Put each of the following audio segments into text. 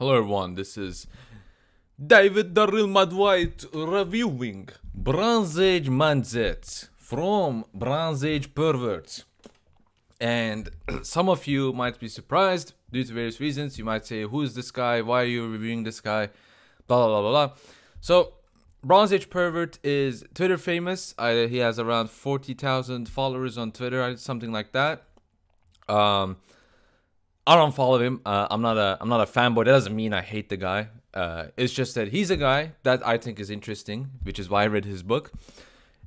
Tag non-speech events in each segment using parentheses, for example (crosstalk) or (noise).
Hello everyone, this is David the MedWhite reviewing Bronze Age Mindset from Bronze Age Perverts. And (clears throat) some of you might be surprised due to various reasons. You might say, Who is this guy? Why are you reviewing this guy? Blah blah blah blah. So Bronze Age Pervert is Twitter famous. Uh, he has around 40,000 followers on Twitter, something like that. Um, I don't follow him. Uh, I'm not a I'm not a fanboy. That doesn't mean I hate the guy. Uh, it's just that he's a guy that I think is interesting, which is why I read his book.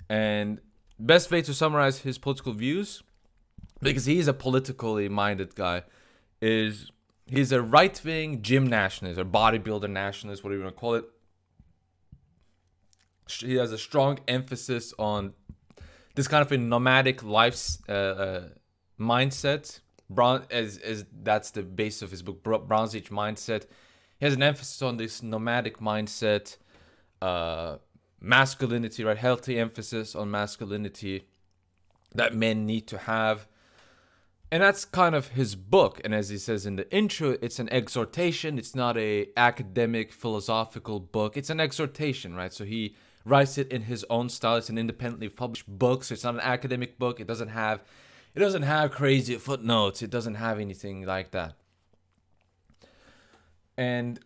And best way to summarize his political views, because he's a politically minded guy, is he's a right wing gym nationalist or bodybuilder nationalist, whatever you want to call it. He has a strong emphasis on this kind of a nomadic life uh, uh, mindset Brown as as that's the base of his book Bronze Age mindset. He has an emphasis on this nomadic mindset, uh, masculinity, right? Healthy emphasis on masculinity that men need to have. And that's kind of his book. And as he says in the intro, it's an exhortation. It's not a academic philosophical book. It's an exhortation, right? So he writes it in his own style. It's an independently published book, so it's not an academic book. It doesn't have it doesn't have crazy footnotes. It doesn't have anything like that. And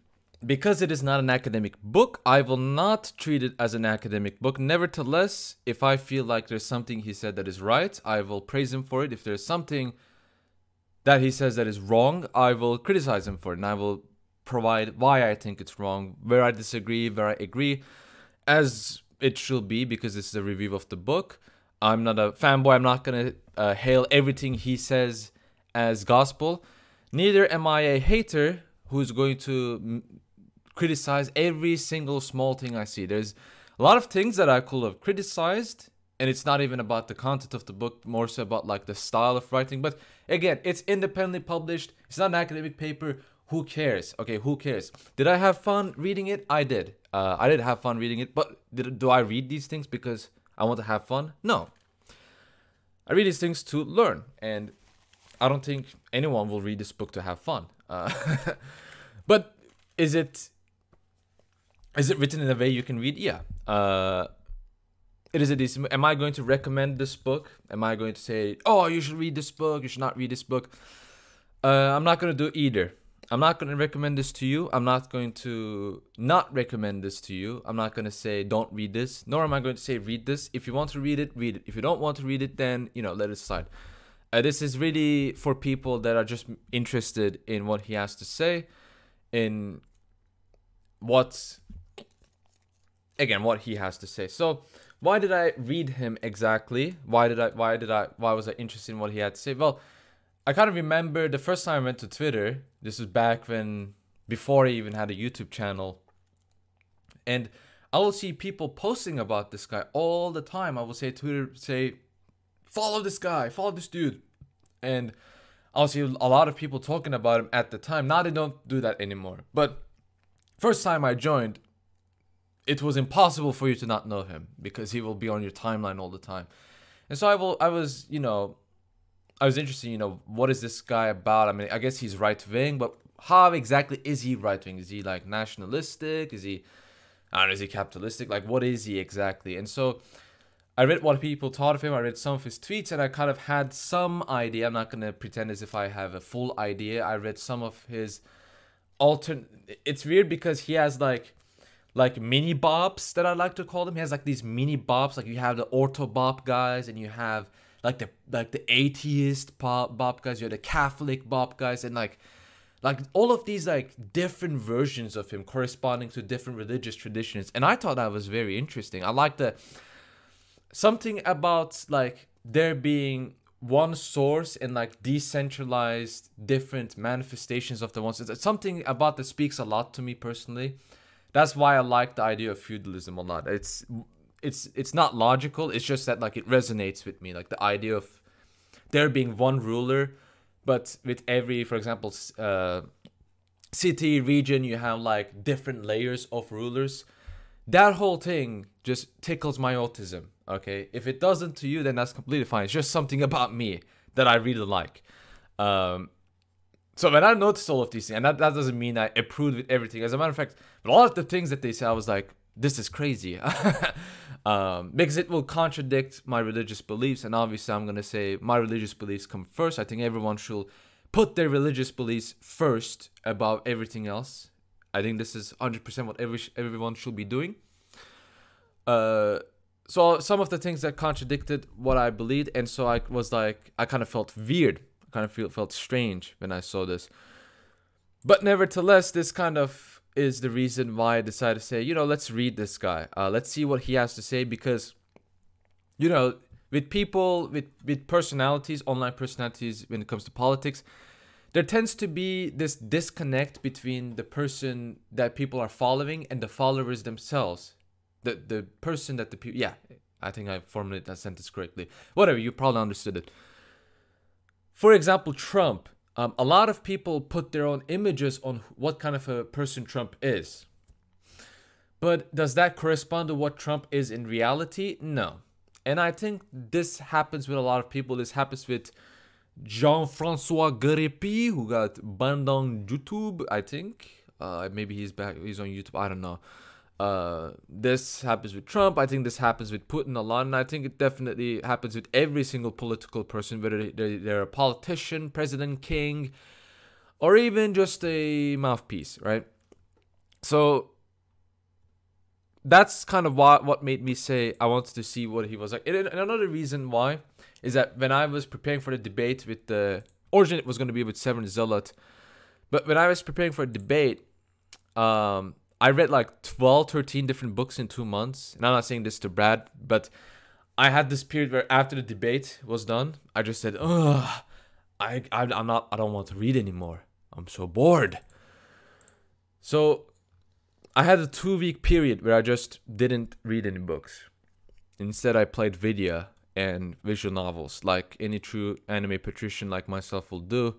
because it is not an academic book, I will not treat it as an academic book. Nevertheless, if I feel like there's something he said that is right, I will praise him for it. If there's something that he says that is wrong, I will criticize him for it and I will provide why I think it's wrong, where I disagree, where I agree, as it should be because this is a review of the book. I'm not a fanboy. I'm not going to uh, hail everything he says as gospel. Neither am I a hater who's going to criticize every single small thing I see. There's a lot of things that I could have criticized, and it's not even about the content of the book, more so about like the style of writing. But again, it's independently published. It's not an academic paper. Who cares? Okay, who cares? Did I have fun reading it? I did. Uh, I did have fun reading it. But did, do I read these things because I want to have fun? No. I read these things to learn, and I don't think anyone will read this book to have fun. Uh, (laughs) but is it is it written in a way you can read? Yeah. Uh, it is a decent. Am I going to recommend this book? Am I going to say, "Oh, you should read this book. You should not read this book"? Uh, I'm not going to do either. I'm not going to recommend this to you. I'm not going to not recommend this to you. I'm not going to say don't read this, nor am I going to say read this. If you want to read it, read it. If you don't want to read it, then, you know, let it slide. Uh, this is really for people that are just interested in what he has to say, in what, again, what he has to say. So, why did I read him exactly? Why did I, why did I, why was I interested in what he had to say? Well, I kind of remember the first time I went to Twitter. This was back when before I even had a YouTube channel. And I will see people posting about this guy all the time. I will say Twitter say follow this guy, follow this dude. And I'll see a lot of people talking about him at the time. Now they don't do that anymore. But first time I joined, it was impossible for you to not know him because he will be on your timeline all the time. And so I will I was, you know, I was interested, you know, what is this guy about? I mean, I guess he's right wing, but how exactly is he right wing? Is he like nationalistic? Is he, I don't know, is he capitalistic? Like, what is he exactly? And so I read what people thought of him. I read some of his tweets and I kind of had some idea. I'm not going to pretend as if I have a full idea. I read some of his alternate. It's weird because he has like, like mini BAPs that I like to call them. He has like these mini BAPs. Like you have the ortho BAP guys and you have like the like the atheist pop BAP guys, you are the Catholic BAP guys, and like like all of these like different versions of him corresponding to different religious traditions. And I thought that was very interesting. I like the something about like there being one source and like decentralized different manifestations of the ones it's something about that speaks a lot to me personally that's why i like the idea of feudalism a lot it's it's it's not logical. It's just that like it resonates with me, like the idea of there being one ruler, but with every, for example, uh, city region, you have like different layers of rulers. That whole thing just tickles my autism. Okay, if it doesn't to you, then that's completely fine. It's just something about me that I really like. Um, So when I noticed all of these things, and that, that doesn't mean I approved with everything. As a matter of fact, but lot of the things that they say, I was like, this is crazy. (laughs) um, because it will contradict my religious beliefs. And obviously, I'm going to say my religious beliefs come first. I think everyone should put their religious beliefs first above everything else. I think this is 100% what every, everyone should be doing. Uh, so some of the things that contradicted what I believed, and so I was like, I kind of felt weird kind of feel, felt strange when I saw this. But nevertheless, this kind of is the reason why I decided to say, you know, let's read this guy. Uh, let's see what he has to say because, you know, with people, with, with personalities, online personalities, when it comes to politics, there tends to be this disconnect between the person that people are following and the followers themselves. The, the person that the people, yeah, I think I formulated that sentence correctly. Whatever, you probably understood it. For example, Trump. Um, a lot of people put their own images on what kind of a person Trump is. But does that correspond to what Trump is in reality? No. And I think this happens with a lot of people. This happens with Jean-Francois Gariépy, who got banned on YouTube, I think. Uh, maybe he's back. He's on YouTube. I don't know. Uh, this happens with Trump. I think this happens with Putin a lot, and I think it definitely happens with every single political person, whether they're a politician, president, king, or even just a mouthpiece, right? So that's kind of what what made me say I wanted to see what he was like. And another reason why is that when I was preparing for the debate with the origin, it was going to be with Severin Zealot, but when I was preparing for a debate, um I read like 12, 13 different books in two months. And I'm not saying this to Brad, but I had this period where after the debate was done, I just said, ugh, I, I, I'm not, I don't want to read anymore. I'm so bored. So I had a two week period where I just didn't read any books. Instead, I played video and visual novels like any true anime patrician like myself will do.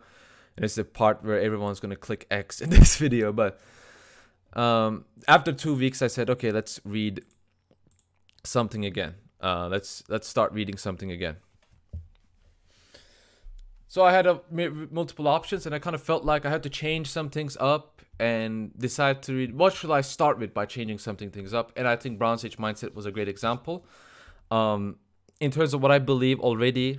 And it's the part where everyone's gonna click X in (laughs) this video, but um, after two weeks, I said, okay, let's read something again. Uh, let's let's start reading something again. So I had a, multiple options, and I kind of felt like I had to change some things up and decide to read. What should I start with by changing something things up? And I think Bronze Age Mindset was a great example. Um, in terms of what I believe already,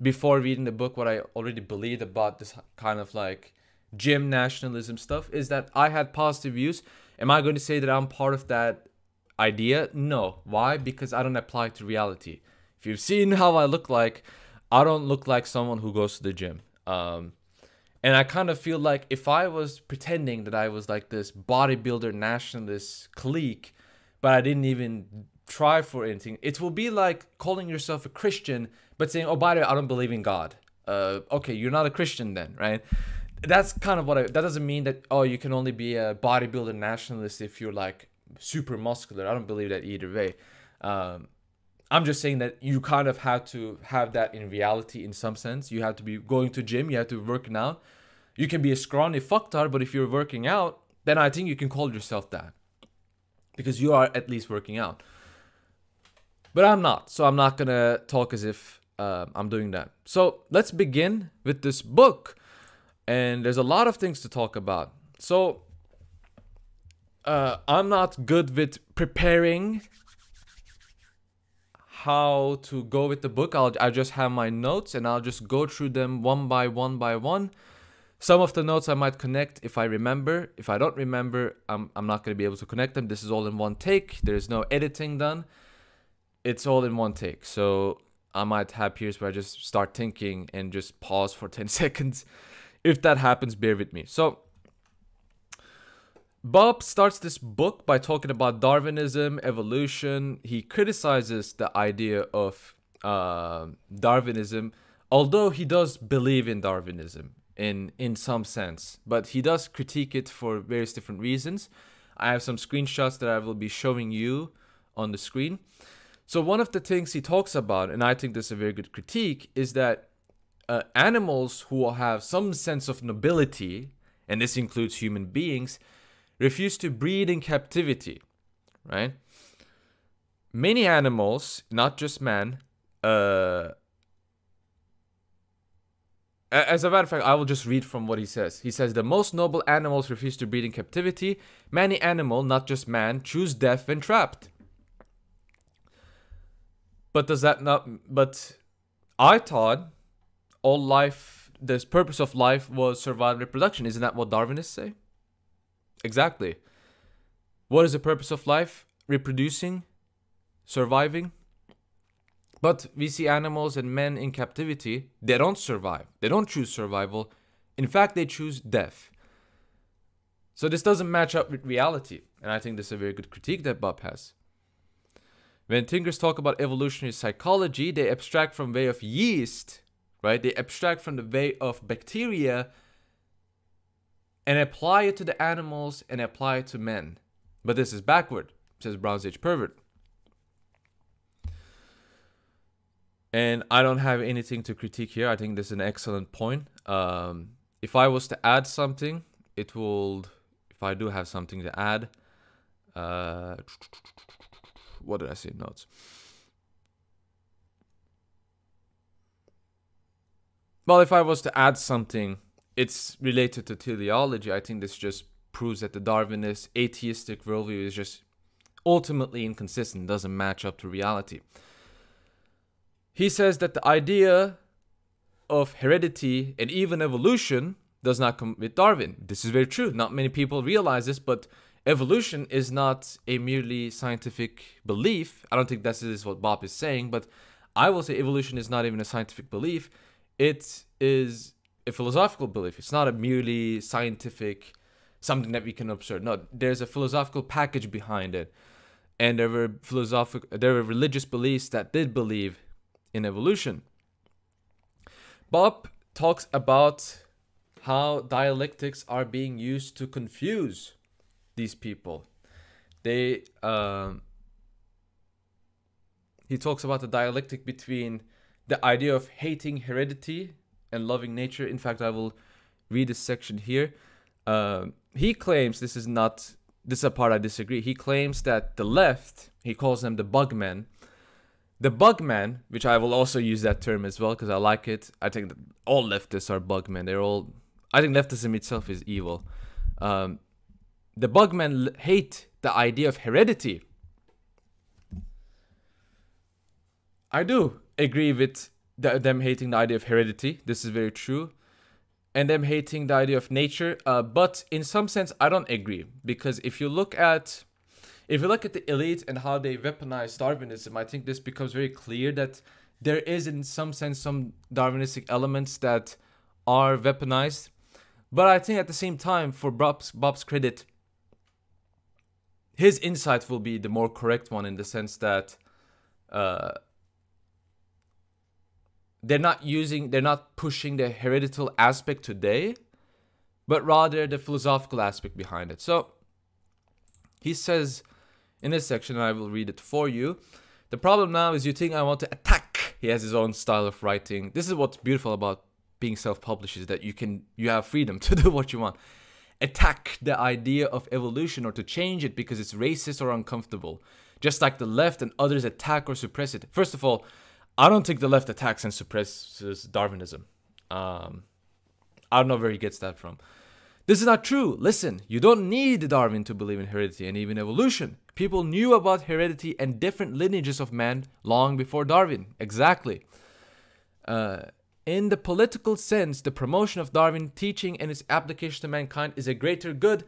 before reading the book, what I already believed about this kind of like gym nationalism stuff is that I had positive views. Am I going to say that I'm part of that idea? No. Why? Because I don't apply to reality. If you've seen how I look like, I don't look like someone who goes to the gym. Um, and I kind of feel like if I was pretending that I was like this bodybuilder nationalist clique, but I didn't even try for anything, it will be like calling yourself a Christian, but saying, oh, by the way, I don't believe in God. Uh, okay, you're not a Christian then, right? That's kind of what I, that doesn't mean that oh you can only be a bodybuilder nationalist if you're like super muscular. I don't believe that either way. Um, i'm just saying that you kind of have to have that in reality in some sense. You have to be going to gym you have to working out. You can be a scrawny fucktard but if you're working out then i think you can call yourself that because you are at least working out. But i'm not so i'm not gonna talk as if uh, i'm doing that. So let's begin with this book and there's a lot of things to talk about. So uh, I'm not good with preparing how to go with the book. I'll I just have my notes and I'll just go through them one by one by one. Some of the notes I might connect if I remember. If I don't remember, I'm I'm not going to be able to connect them. This is all in one take. There's no editing done. It's all in one take. So I might have periods where I just start thinking and just pause for (laughs) 10 seconds if that happens, bear with me. So, Bob starts this book by talking about Darwinism, evolution. He criticizes the idea of uh, Darwinism, although he does believe in Darwinism in in some sense, but he does critique it for various different reasons. I have some screenshots that I will be showing you on the screen. So one of the things he talks about, and I think this is a very good critique, is that uh, animals who have some sense of nobility, and this includes human beings, refuse to breed in captivity, right? Many animals, not just man, uh, As a matter of fact, I will just read from what he says. He says, The most noble animals refuse to breed in captivity. Many animal, not just man, choose death when trapped. But does that not. But I thought all life, the purpose of life was survival reproduction. Isn't that what Darwinists say? Exactly. What is the purpose of life? Reproducing, surviving. But we see animals and men in captivity, they don't survive. They don't choose survival. In fact, they choose death. So this doesn't match up with reality. And I think this is a very good critique that Bob has. When thinkers talk about evolutionary psychology, they abstract from way of yeast, right? They abstract from the way of bacteria and apply it to the animals and apply it to men. But this is backward, says Bronze Age pervert. And I don't have anything to critique here. I think this is an excellent point. Um, if I was to add something, it will. If I do have something to add, uh, what did I say? Notes. Well, if I was to add something, it's related to teleology. I think this just proves that the Darwinist atheistic worldview is just ultimately inconsistent, doesn't match up to reality. He says that the idea of heredity and even evolution does not come with Darwin. This is very true. Not many people realize this, but evolution is not a merely scientific belief. I don't think that is what Bob is saying, but I will say evolution is not even a scientific belief. It is a philosophical belief. It's not a merely scientific something that we can observe. No, there's a philosophical package behind it. And there were philosophic there were religious beliefs that did believe in evolution. Bob talks about how dialectics are being used to confuse these people. They um, he talks about the dialectic between the idea of hating heredity and loving nature. In fact, I will read this section here. Um, he claims this is not this is a part I disagree. He claims that the left, he calls them the bugmen, the bugmen, which I will also use that term as well because I like it. I think all leftists are bugmen. They're all. I think leftism itself is evil. Um, the bugmen hate the idea of heredity. I do agree with the, them hating the idea of heredity. This is very true. And them hating the idea of nature. Uh, but in some sense, I don't agree. Because if you look at if you look at the elite and how they weaponize Darwinism, I think this becomes very clear that there is, in some sense, some Darwinistic elements that are weaponized. But I think at the same time, for Bob's, Bob's credit, his insight will be the more correct one in the sense that uh, they're not using, they're not pushing the hereditary aspect today, but rather the philosophical aspect behind it. So he says in this section, and I will read it for you. The problem now is you think I want to attack. He has his own style of writing. This is what's beautiful about being self-published is that you can you have freedom (laughs) to do what you want. Attack the idea of evolution or to change it because it's racist or uncomfortable. Just like the left and others attack or suppress it. First of all, I don't think the left attacks and suppresses Darwinism. Um, I don't know where he gets that from. This is not true. Listen, you don't need Darwin to believe in heredity and even evolution. People knew about heredity and different lineages of man long before Darwin. Exactly. Uh, in the political sense, the promotion of Darwin teaching and its application to mankind is a greater good.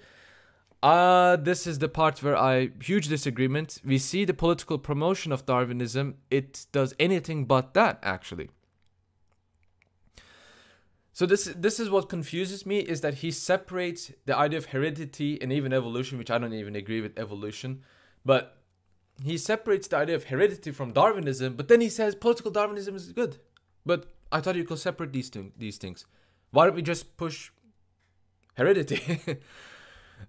Uh, this is the part where I huge disagreement. We see the political promotion of Darwinism. It does anything but that, actually. So this this is what confuses me is that he separates the idea of heredity and even evolution, which I don't even agree with evolution, but he separates the idea of heredity from Darwinism, but then he says political Darwinism is good. But I thought you could separate these thing, these things. Why don't we just push heredity? (laughs)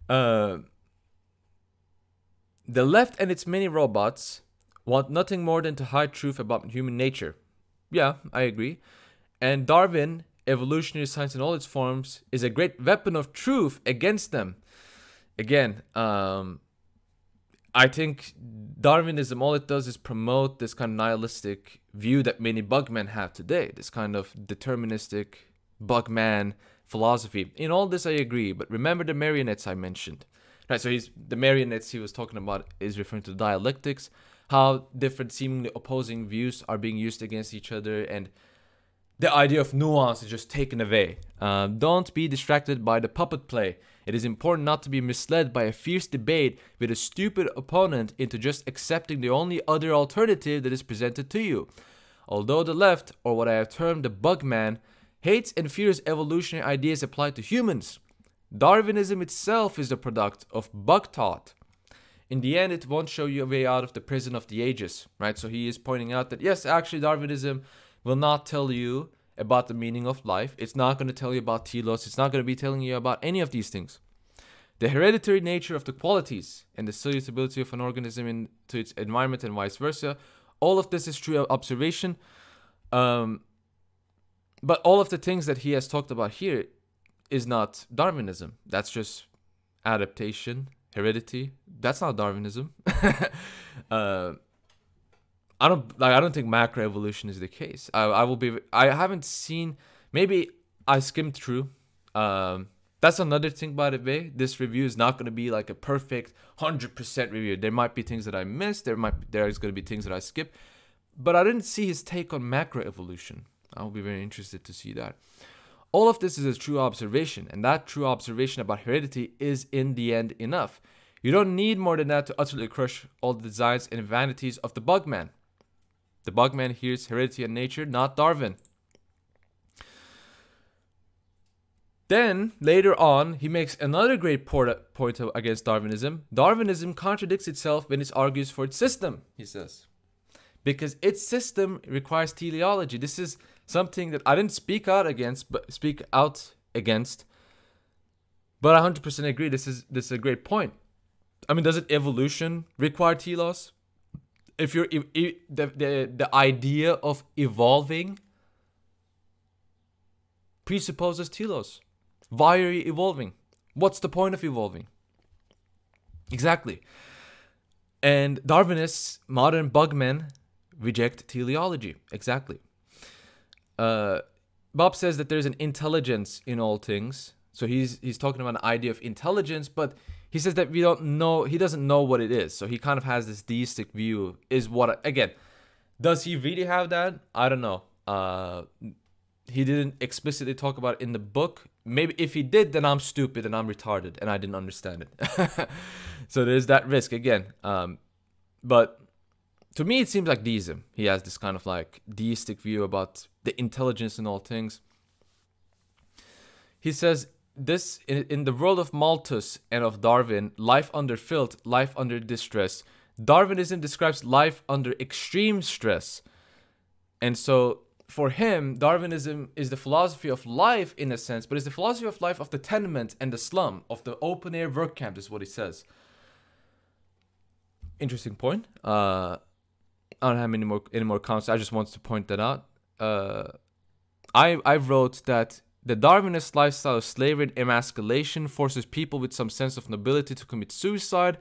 uh, the left and its many robots want nothing more than to hide truth about human nature. Yeah, I agree. And Darwin evolutionary science in all its forms is a great weapon of truth against them. Again, um, I think Darwinism, all it does is promote this kind of nihilistic view that many bugmen have today, this kind of deterministic Bugman philosophy. In all this, I agree, but remember the marionettes I mentioned. Right, so he's the marionettes he was talking about is referring to dialectics, how different seemingly opposing views are being used against each other, and the idea of nuance is just taken away. Uh, don't be distracted by the puppet play. It is important not to be misled by a fierce debate with a stupid opponent into just accepting the only other alternative that is presented to you. Although the left, or what I have termed the bugman, hates and fears evolutionary ideas applied to humans, Darwinism itself is the product of bug thought. In the end, it won't show you a way out of the prison of the ages, right? So he is pointing out that yes, actually, Darwinism will not tell you about the meaning of life. It's not going to tell you about telos. It's not going to be telling you about any of these things. The hereditary nature of the qualities and the suitability of an organism in, to its environment and vice versa. All of this is true observation. Um, but all of the things that he has talked about here is not Darwinism. That's just adaptation, heredity. That's not Darwinism. (laughs) uh, I don't like. I don't think macroevolution is the case. I, I will be. I haven't seen. Maybe I skimmed through. Um, that's another thing, by the way. This review is not going to be like a perfect hundred percent review. There might be things that I missed. There might there's going to be things that I skip. But I didn't see his take on macroevolution. I'll be very interested to see that. All of this is a true observation, and that true observation about heredity is in the end enough. You don't need more than that to utterly crush all the designs and vanities of the bugman. The bugman hears heredity and nature, not Darwin. Then, later on, he makes another great point against Darwinism. Darwinism contradicts itself when it argues for its system, he says. Because its system requires teleology. This is something that I didn't speak out against, but speak out against. But I 100% agree. This is this is a great point. I mean, does it evolution require telos? If you're if, if, the, the the idea of evolving presupposes telos. Why are you evolving? What's the point of evolving? Exactly. And Darwinists, modern bugmen, reject teleology. Exactly uh, Bob says that there's an intelligence in all things. So he's he's talking about an idea of intelligence, but he says that we don't know. He doesn't know what it is. So he kind of has this deistic view. Is what again? Does he really have that? I don't know. Uh, he didn't explicitly talk about it in the book. Maybe if he did, then I'm stupid and I'm retarded and I didn't understand it. (laughs) so there's that risk again. Um, but to me, it seems like deism. He has this kind of like deistic view about the intelligence in all things. He says this in, in the world of Malthus and of Darwin, life under filth, life under distress. Darwinism describes life under extreme stress. And so for him, Darwinism is the philosophy of life in a sense, but it's the philosophy of life of the tenement and the slum, of the open air work camp, is what he says. Interesting point. Uh, I don't have any more any more comments. I just wanted to point that out. Uh, I I wrote that the Darwinist lifestyle of slavery and emasculation forces people with some sense of nobility to commit suicide,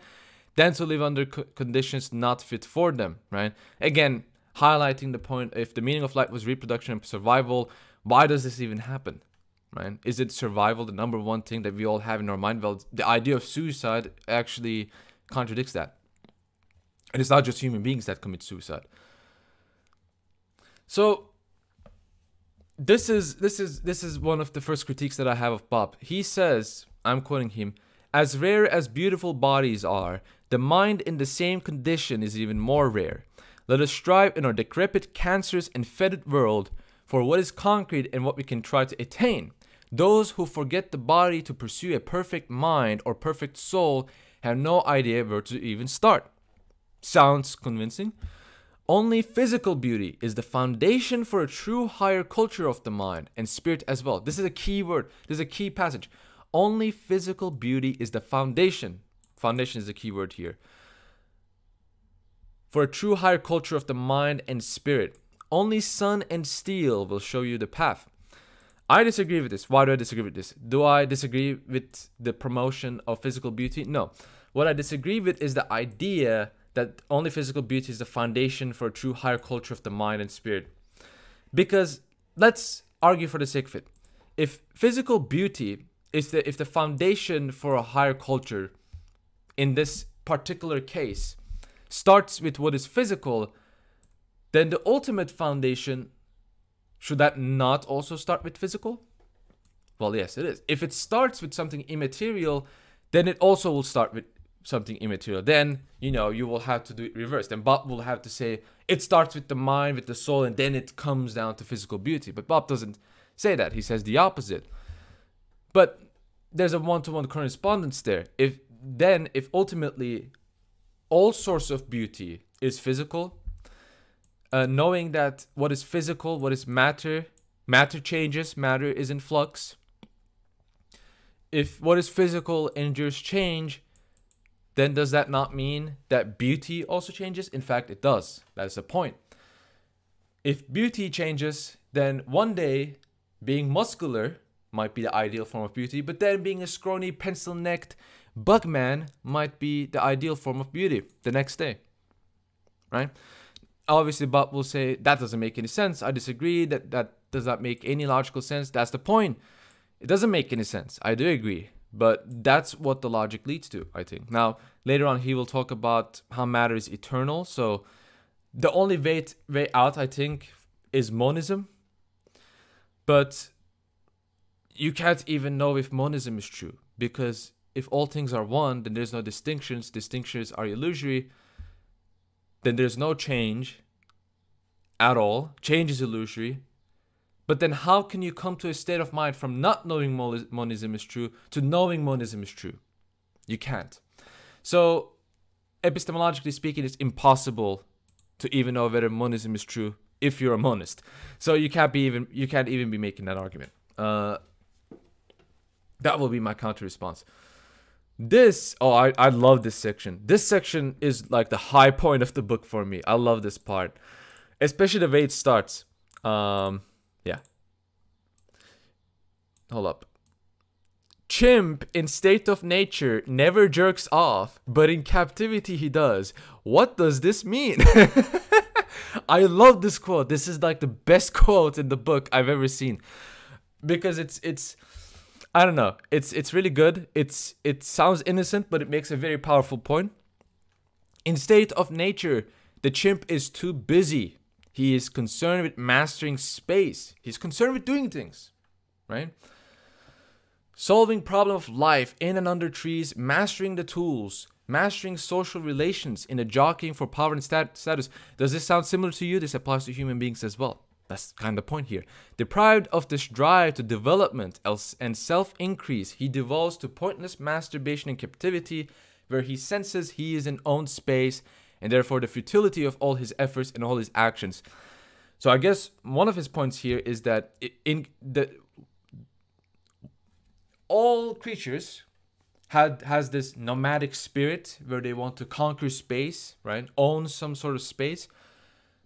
then to live under co- conditions not fit for them. Right? Again, highlighting the point: if the meaning of life was reproduction and survival, why does this even happen? Right? Is it survival the number one thing that we all have in our mind? Well, the idea of suicide actually contradicts that. And it's not just human beings that commit suicide. So this is this is this is one of the first critiques that I have of Bob. He says, I'm quoting him, as rare as beautiful bodies are, the mind in the same condition is even more rare. Let us strive in our decrepit, cancerous, and fetid world for what is concrete and what we can try to attain. Those who forget the body to pursue a perfect mind or perfect soul have no idea where to even start. Sounds convincing. Only physical beauty is the foundation for a true higher culture of the mind and spirit as well. This is a key word. This is a key passage. Only physical beauty is the foundation. Foundation is the key word here. For a true higher culture of the mind and spirit. Only sun and steel will show you the path. I disagree with this. Why do I disagree with this? Do I disagree with the promotion of physical beauty? No. What I disagree with is the idea that only physical beauty is the foundation for a true higher culture of the mind and spirit. Because let's argue for the sake of it. if physical beauty is the if the foundation for a higher culture in this particular case starts with what is physical, then the ultimate foundation should that not also start with physical? Well, yes, it is. If it starts with something immaterial, then it also will start with something immaterial. Then, you know, you will have to do it reversed. Then Bob will have to say it starts with the mind, with the soul, and then it comes down to physical beauty. But Bob doesn't say that. He says the opposite. But there's a one-to-one correspondence there. If then if ultimately all source of beauty is physical, uh, knowing that what is physical, what is matter, matter changes, matter is in flux. If what is physical endures change, then does that not mean that beauty also changes? In fact, it does. That's the point. If beauty changes, then one day being muscular might be the ideal form of beauty, but then being a scrawny, pencil necked bugman might be the ideal form of beauty the next day. Right? Obviously, Bob will say that doesn't make any sense. I disagree. That that does not make any logical sense. That's the point. It doesn't make any sense. I do agree. But that's what the logic leads to, I think. Now, later on, he will talk about how matter is eternal. So, the only way, way out, I think, is monism. But you can't even know if monism is true because if all things are one, then there's no distinctions. Distinctions are illusory. Then there's no change at all. Change is illusory. But then, how can you come to a state of mind from not knowing monism is true to knowing monism is true? You can't. So, epistemologically speaking, it's impossible to even know whether monism is true if you're a monist. So you can't be even you can't even be making that argument. Uh, that will be my counter response. This oh I, I love this section. This section is like the high point of the book for me. I love this part. Especially the way it starts. Um yeah. Hold up. Chimp in state of nature never jerks off, but in captivity he does. What does this mean? (laughs) I love this quote. This is like the best (laughs) quote in the book I've ever seen. Because it's it's I don't know. It's it's really good. It's it sounds innocent, but it makes a very powerful point. In state of nature, the chimp is too busy he is concerned with mastering space. He's concerned with doing things, right? Solving problem of life in and under trees, mastering the tools, mastering social relations in a jockeying for power and stat- status. Does this sound similar to you? This applies to human beings as well. That's kind of the point here. Deprived of this drive to development and self increase, he devolves to pointless masturbation and captivity, where he senses he is in own space and therefore the futility of all his efforts and all his actions. So I guess one of his points here is that in the all creatures had has this nomadic spirit where they want to conquer space, right? Own some sort of space.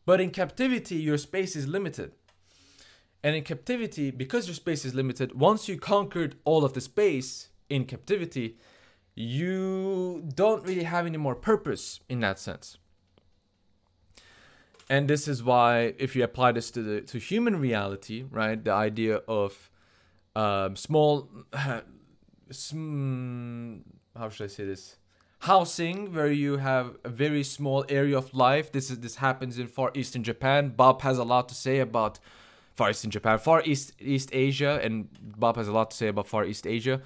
But in captivity, your space is limited. And in captivity, because your space is limited, once you conquered all of the space in captivity, you don't really have any more purpose in that sense. And this is why, if you apply this to the to human reality, right, the idea of um, small, (laughs) sm- how should I say this? Housing, where you have a very small area of life. This is this happens in Far Eastern Japan. Bob has a lot to say about Far Eastern Japan, Far East East Asia, and Bob has a lot to say about Far East Asia.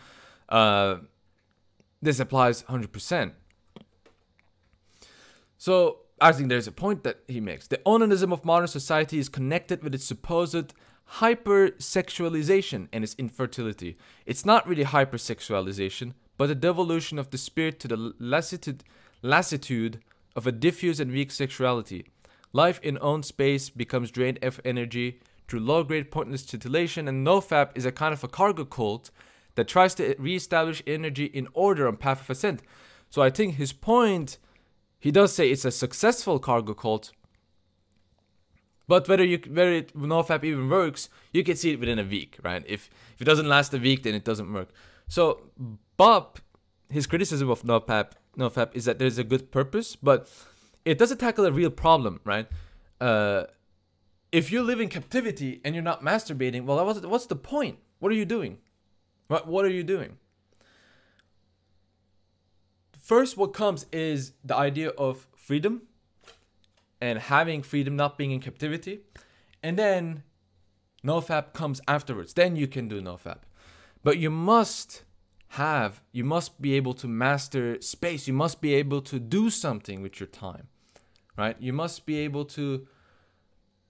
Uh, this applies 100%. So I think there's a point that he makes. The onanism of modern society is connected with its supposed hypersexualization and its infertility. It's not really hypersexualization, but a devolution of the spirit to the lassitude, lassitude of a diffuse and weak sexuality. Life in own space becomes drained of energy through low grade pointless titillation, and nofap is a kind of a cargo cult that tries to reestablish energy in order on path of ascent. So I think his point, he does say it's a successful cargo cult, but whether you whether it nofap even works, you can see it within a week, right? If if it doesn't last a week, then it doesn't work. So Bob, his criticism of nofap nofap is that there's a good purpose, but it doesn't tackle a real problem, right? Uh, if you live in captivity and you're not masturbating, well, what's, what's the point? What are you doing? What what are you doing? First, what comes is the idea of freedom and having freedom, not being in captivity. And then nofap comes afterwards. Then you can do nofap. But you must have, you must be able to master space. You must be able to do something with your time, right? You must be able to,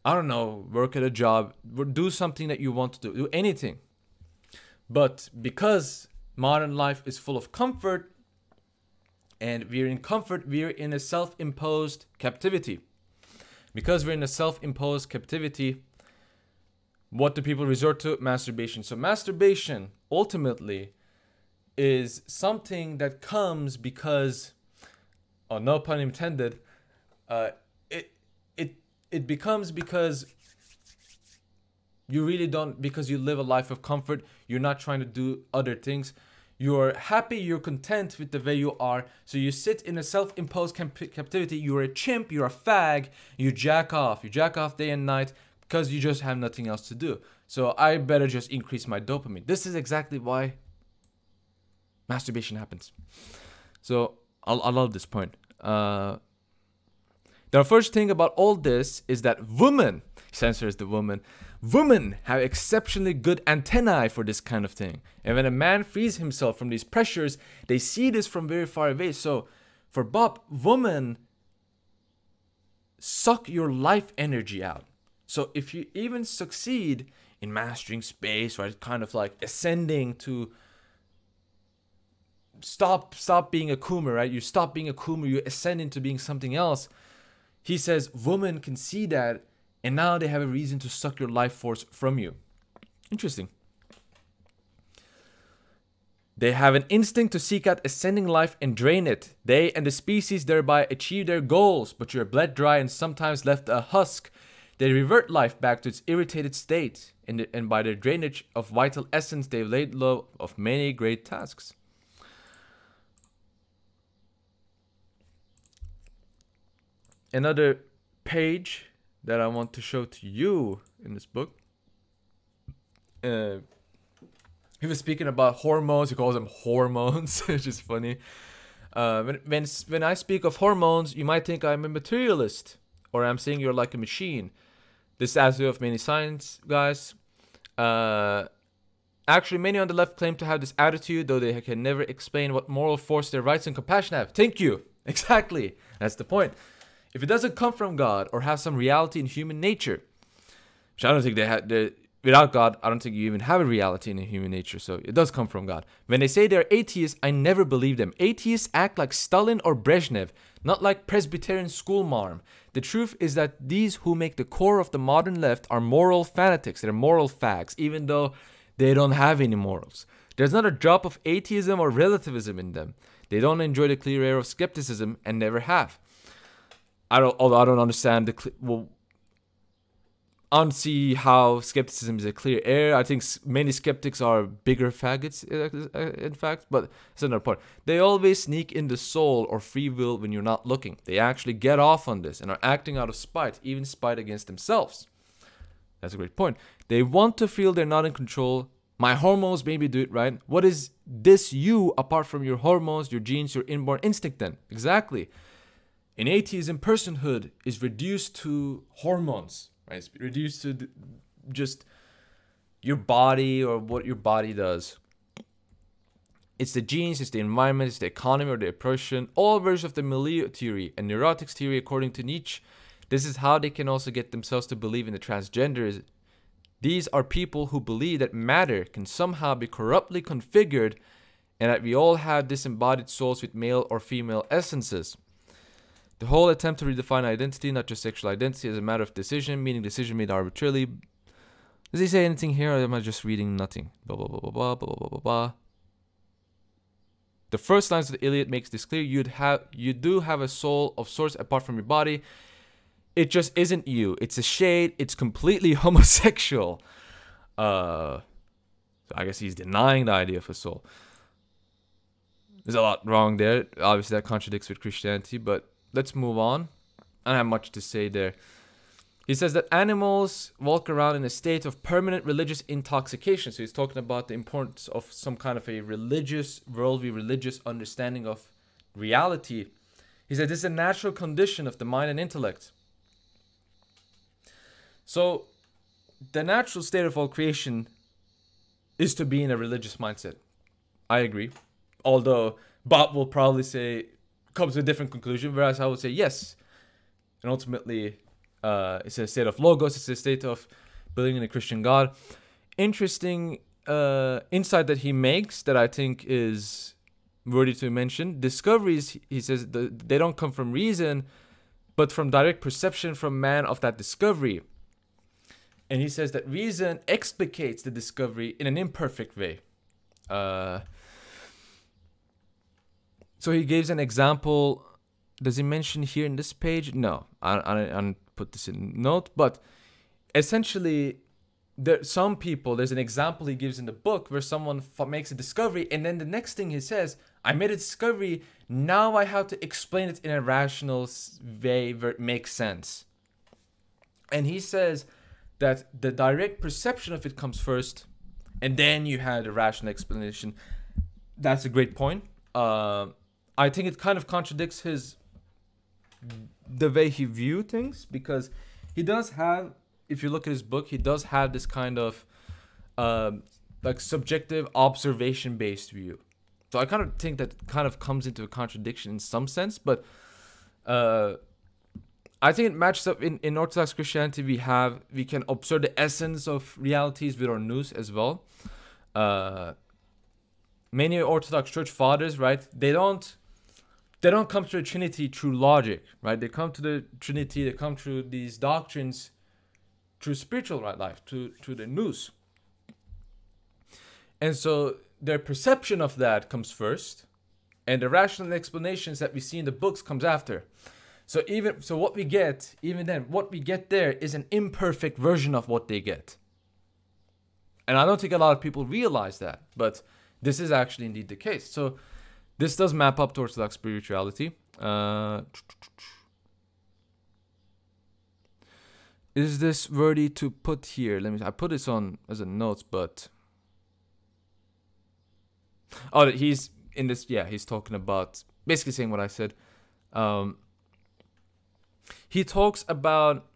I don't know, work at a job, do something that you want to do, do anything. But because modern life is full of comfort, and we're in comfort, we're in a self imposed captivity. Because we're in a self imposed captivity, what do people resort to? Masturbation. So, masturbation ultimately is something that comes because, oh, no pun intended, uh, it, it, it becomes because you really don't, because you live a life of comfort, you're not trying to do other things you're happy, you're content with the way you are. So you sit in a self imposed captivity. You're a chimp, you're a fag, you jack off. You jack off day and night because you just have nothing else to do. So I better just increase my dopamine. This is exactly why masturbation happens. So I, love this point. Uh, the first thing about all this is that women, censors the woman, Women have exceptionally good antennae for this kind of thing. And when a man frees himself from these pressures, they see this from very far away. So for Bob, women suck your life energy out. So if you even succeed in mastering space, right, kind of like ascending to stop stop being a coomer, right? You stop being a coomer, you ascend into being something else. He says women can see that and now they have a reason to suck your life force from you. Interesting. They have an instinct to seek out ascending life and drain it. They and the species thereby achieve their goals, but you're bled dry and sometimes left a husk. They revert life back to its irritated state, and, and by their drainage of vital essence, they've laid low of many great tasks. Another page that I want to show to you in this book. Uh, he was speaking about hormones. He calls them hormones, (laughs) which is funny. Uh, when, when when I speak of hormones, you might think I'm a materialist or I'm saying you're like a machine. This is of many science guys. Uh, actually, many on the left claim to have this attitude, though they can never explain what moral force their rights and compassion have. Thank you. (laughs) Exactly. That's the point if it doesn't come from God or have some reality in human nature, which I don't think they have, without God, I don't think you even have a reality in human nature. So it does come from God. When they say they're atheists, I never believe them. Atheists act like Stalin or Brezhnev, not like Presbyterian school marm. The truth is that these who make the core of the modern left are moral fanatics. They're moral fags, even though they don't have any morals. There's not a drop of atheism or relativism in them. They don't enjoy the clear air of skepticism and never have. I don't. Although I don't understand the well. I don't see how skepticism is a clear air. I think many skeptics are bigger faggots, uh, uh, in fact, but it's another point. They always sneak in the soul or free will when you're not looking. They actually get off on this and are acting out of spite, even spite against themselves. That's a great point. They want to feel they're not in control. My hormones maybe do it right. What is this you apart from your hormones, your genes, your inborn instinct then? Exactly. In atheism, personhood is reduced to hormones, right? It's reduced to just your body or what your body does. It's the genes, it's the environment, it's the economy or the oppression, all versions of the milieu theory and neurotics theory according to Nietzsche. This is how they can also get themselves to believe in the transgenders. These are people who believe that matter can somehow be corruptly configured and that we all have disembodied souls with male or female essences. The whole attempt to redefine identity, not just sexual identity, as a matter of decision, meaning decision made arbitrarily. Does he say anything here, or am I just reading nothing? Blah blah blah blah blah blah blah blah blah. The first lines of the Iliad makes this clear. You'd have you do have a soul of sorts apart from your body. It just isn't you. It's a shade. It's completely (laughs) homosexual. Uh, so I guess he's denying the idea of a soul. There's a lot wrong there. Obviously, that contradicts with Christianity, but let's move on. I don't have much to say there. He says that animals walk around in a state of permanent religious intoxication. So he's talking about the importance of some kind of a religious worldview, religious understanding of reality. He said this is a natural condition of the mind and intellect. So the natural state of all creation is to be in a religious mindset. I agree. Although Bob will probably say comes to a different conclusion, whereas I would say yes. And ultimately uh, it's a state of logos. It's a state of believing in a Christian God. Interesting uh, insight that he makes that I think is worthy to mention. Discoveries, he says, they don't come from reason, but from direct perception from man of that discovery. And he says that reason explicates the discovery in an imperfect way. Uh, so he gives an example. Does he mention here in this page? No, I, I, I put this in note, but essentially, there some people. There's an example he gives in the book where someone makes a discovery, and then the next thing he says, "I made a discovery. Now I have to explain it in a rational way where it makes sense." And he says that the direct perception of it comes first, and then you had a rational explanation. That's a great point. Uh, I think it kind of contradicts his the way he viewed things because he does have if you look at his book he does have this kind of um, like subjective observation based view. So i kind of think that kind of comes into a contradiction in some sense but uh, i think it matches up in, in orthodox christianity we have we can observe the essence of realities with our nous as well. Uh, many orthodox church fathers right they don't they don't come to the Trinity through logic, right? They come to the Trinity, they come through these doctrines through spiritual right life, through through the nous. And so their perception of that comes first, and the rational explanations that we see in the books comes after. So even so what we get, even then, what we get there is an imperfect version of what they get. And I don't think a lot of people realize that, but this is actually indeed the case. So this does map up to Orthodox spirituality. Uh, is this worthy to put here? Let me. I put this on as a note, but oh, he's in this. Yeah, he's talking about basically saying what I said. Um, he talks about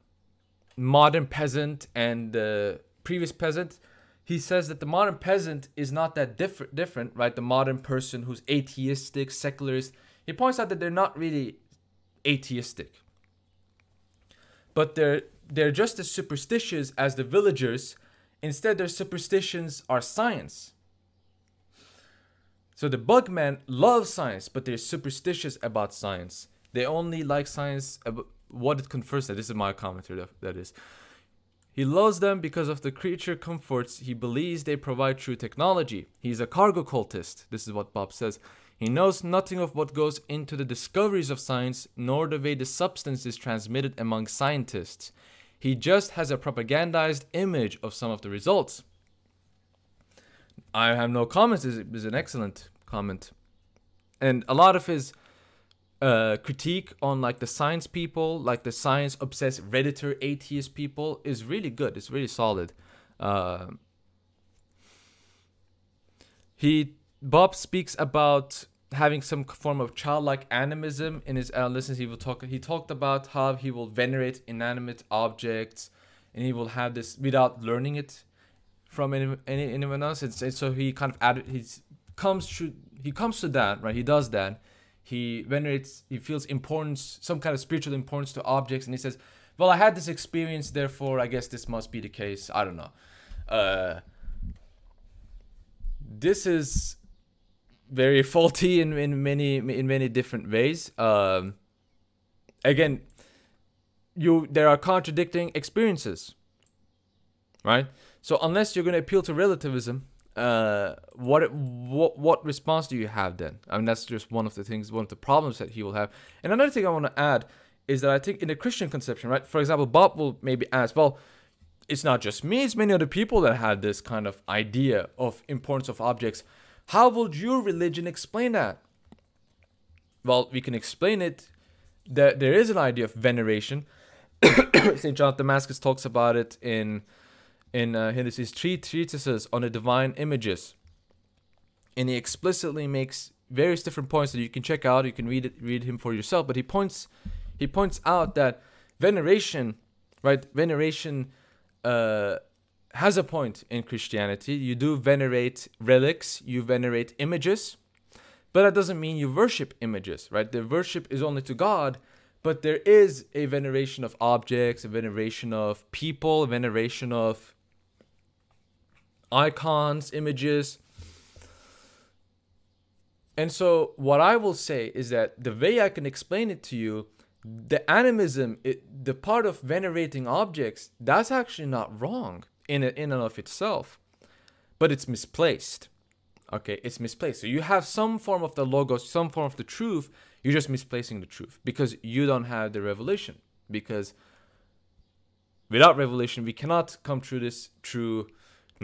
modern peasant and the previous peasant he says that the modern peasant is not that different different right? The modern person who's atheistic secularist he points out that they're not really atheistic. But they're they're just as superstitious as the villagers. Instead their superstitions are science. So the bugmen love science but they're superstitious about science. They only like science what it confers that this is my commentary that is he loves them because of the creature comforts he believes they provide through technology. He's a cargo cultist. This is what Bob says. He knows nothing of what goes into the discoveries of science, nor the way the substance is transmitted among scientists. He just has a propagandized image of some of the results. I have no comments. This is an excellent comment. And a lot of his uh, critique on like the science people, like the science obsessed redditor atheist people, is really good. It's really solid. Uh, he Bob speaks about having some form of childlike animism in his adolescence. He will talk. He talked about how he will venerate inanimate objects, and he will have this without learning it from any, any anyone else. It's so he kind of added. He's comes to he comes to that right. He does that he venerates he feels importance some kind of spiritual importance to objects and he says well i had this experience therefore i guess this must be the case. I don't know. Uh, this is very (laughs) faulty in, in many in many different ways. Um, again you there are contradicting experiences right? So unless you're going to appeal to relativism uh, what what what response do you have then? I mean, that's just one of the things, one of the problems that he will have. And another thing I want to add is that I think in the Christian conception, right? For example, Bob will maybe ask, well, it's not just me; it's many other people that had this kind of idea of importance of objects. How would your religion explain that? Well, we can explain it that there is an idea of veneration, (coughs) St. John of Damascus talks about it in in uh, three treatises on the divine images, and he explicitly makes various different points that you can check out. You can read it, read him for yourself. But he points he points out that veneration, right? Veneration uh, has a point in Christianity. You do venerate relics, you venerate images, but that doesn't mean you worship images, right? The worship is only to God, but there is a veneration of objects, a veneration of people, a veneration of icons, images. And so, what I will say is that the way I can explain it to you, the animism, it, the part of venerating objects, that's actually not wrong in in and of itself, but it's misplaced. Okay, it's misplaced. So you have some form of the logos, some form of the truth. You're just misplacing the truth because you don't have the revelation. Because without revelation, we cannot come through this through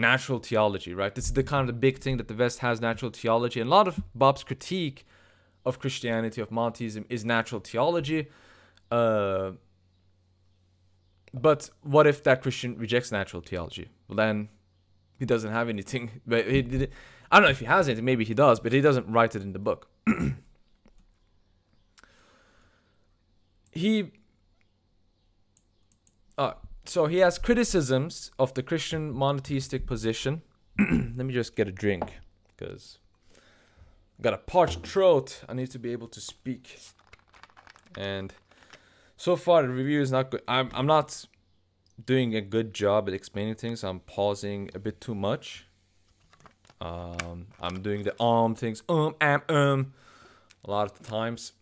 natural theology, right? This is the kind of the big thing that the West has natural theology. And a lot of Bob's critique of Christianity, of monotheism, is natural theology. Uh, but what if that Christian rejects natural theology? Well, then he doesn't have anything. (laughs) But he. I don't know if he has anything. Maybe he does, but he doesn't write it in the book. (clears throat) he. Uh, so he has criticisms of the Christian monotheistic position. (clears throat) Let me just get a drink because I got a parched throat. I need to be able to speak. And so far the review is not good. I'm I'm not doing a good job at explaining things. I'm pausing a bit too much. Um, I'm doing the um things um am um a lot of the times.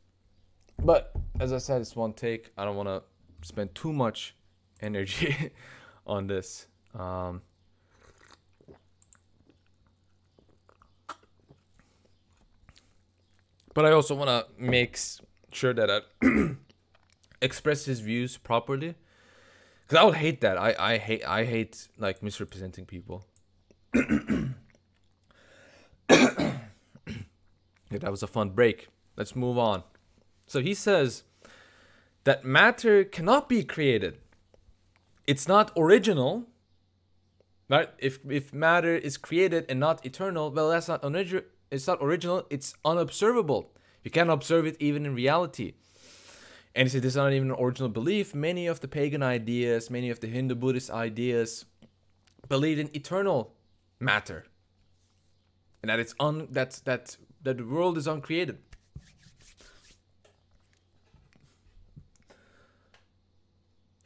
But as I said, it's one take. I don't want to spend too much energy (laughs) on this. Um, but I also want to make sure that I (clears throat) express his views properly. Because i would hate that. I i hate i hate like misrepresenting people. (coughs) Yeah, that was a fun break. Let's move on. So he says that matter cannot be created it's not original right if if matter is created and not eternal well that's not original it's not original it's unobservable you can't observe it even in reality and is not even an original belief. Many of the pagan ideas, many of the Hindu Buddhist ideas believed in eternal matter. And that it's un that that that the world is uncreated.